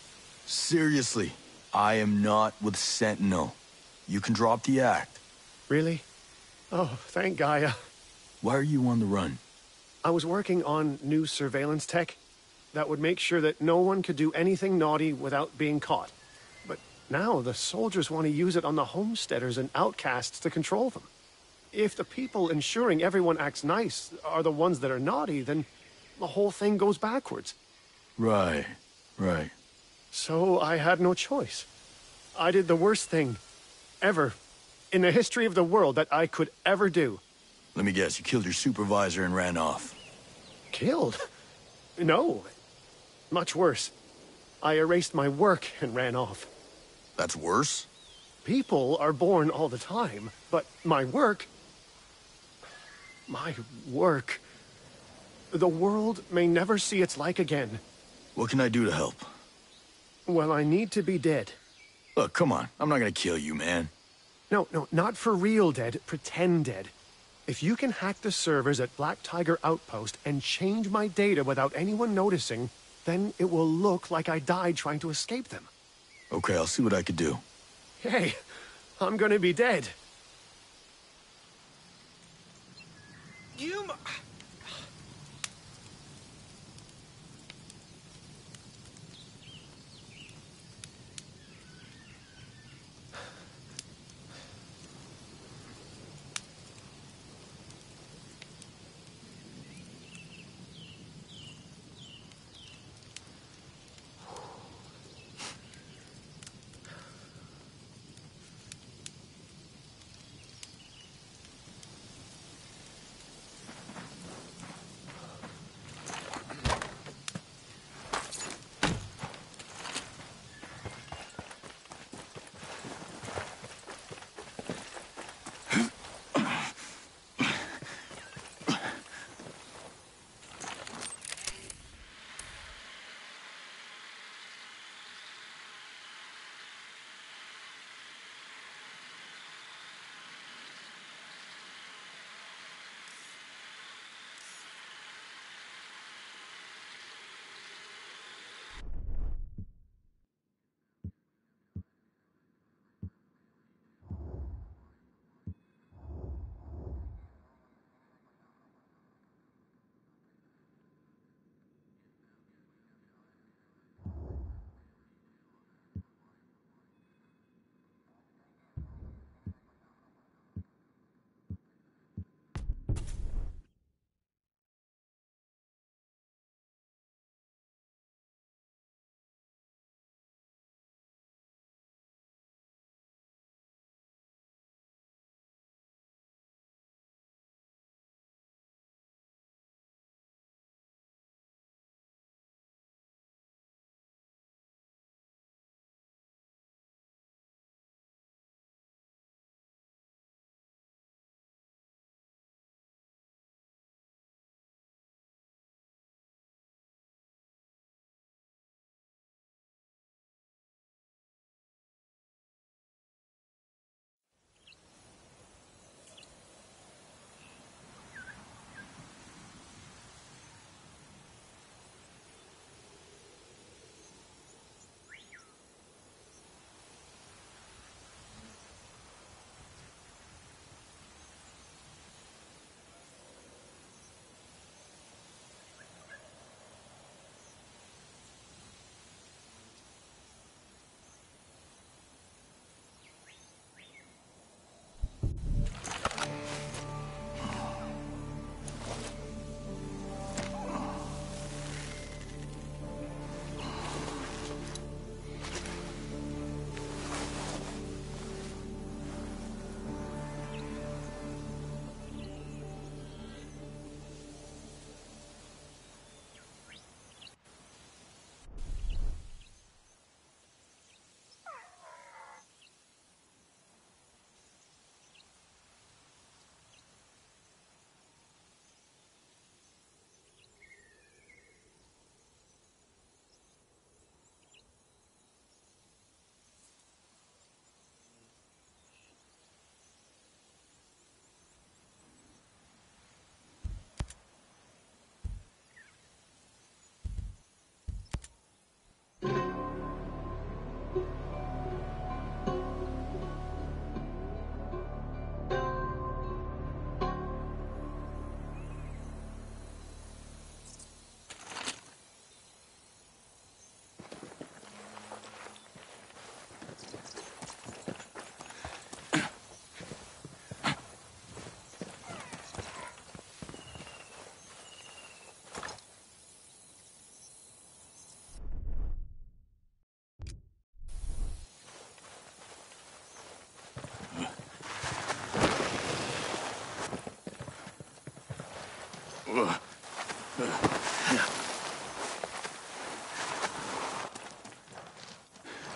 I: Seriously, I am not with Sentinel. You can drop the act.
H: Really? Oh, thank Gaia.
I: Why are you on the run?
H: I was working on new surveillance tech that would make sure that no one could do anything naughty without being caught. But now the soldiers want to use it on the homesteaders and outcasts to control them. If the people ensuring everyone acts nice are the ones that are naughty, then the whole thing goes backwards.
I: Right, right.
H: So I had no choice. I did the worst thing ever in the history of the world that I could ever do.
I: Let me guess, you killed your supervisor and ran off.
H: Killed? No. Much worse. I erased my work and ran off.
I: That's worse?
H: People are born all the time, but my work... My work... The world may never see its like again.
I: What can I do to help?
H: Well, I need to be dead.
I: Look, come on. I'm not gonna kill you, man.
H: No, no, not for real dead. Pretend dead. If you can hack the servers at Black Tiger Outpost and change my data without anyone noticing, then it will look like I died trying to escape them.
I: Okay, I'll see what I could do.
H: Hey, I'm gonna be dead.
U: You...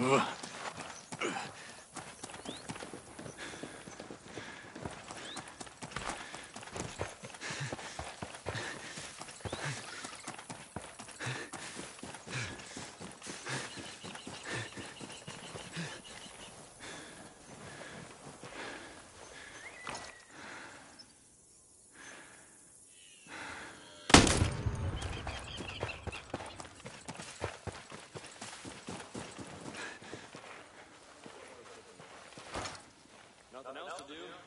U: Ugh.
D: Nothing else to do?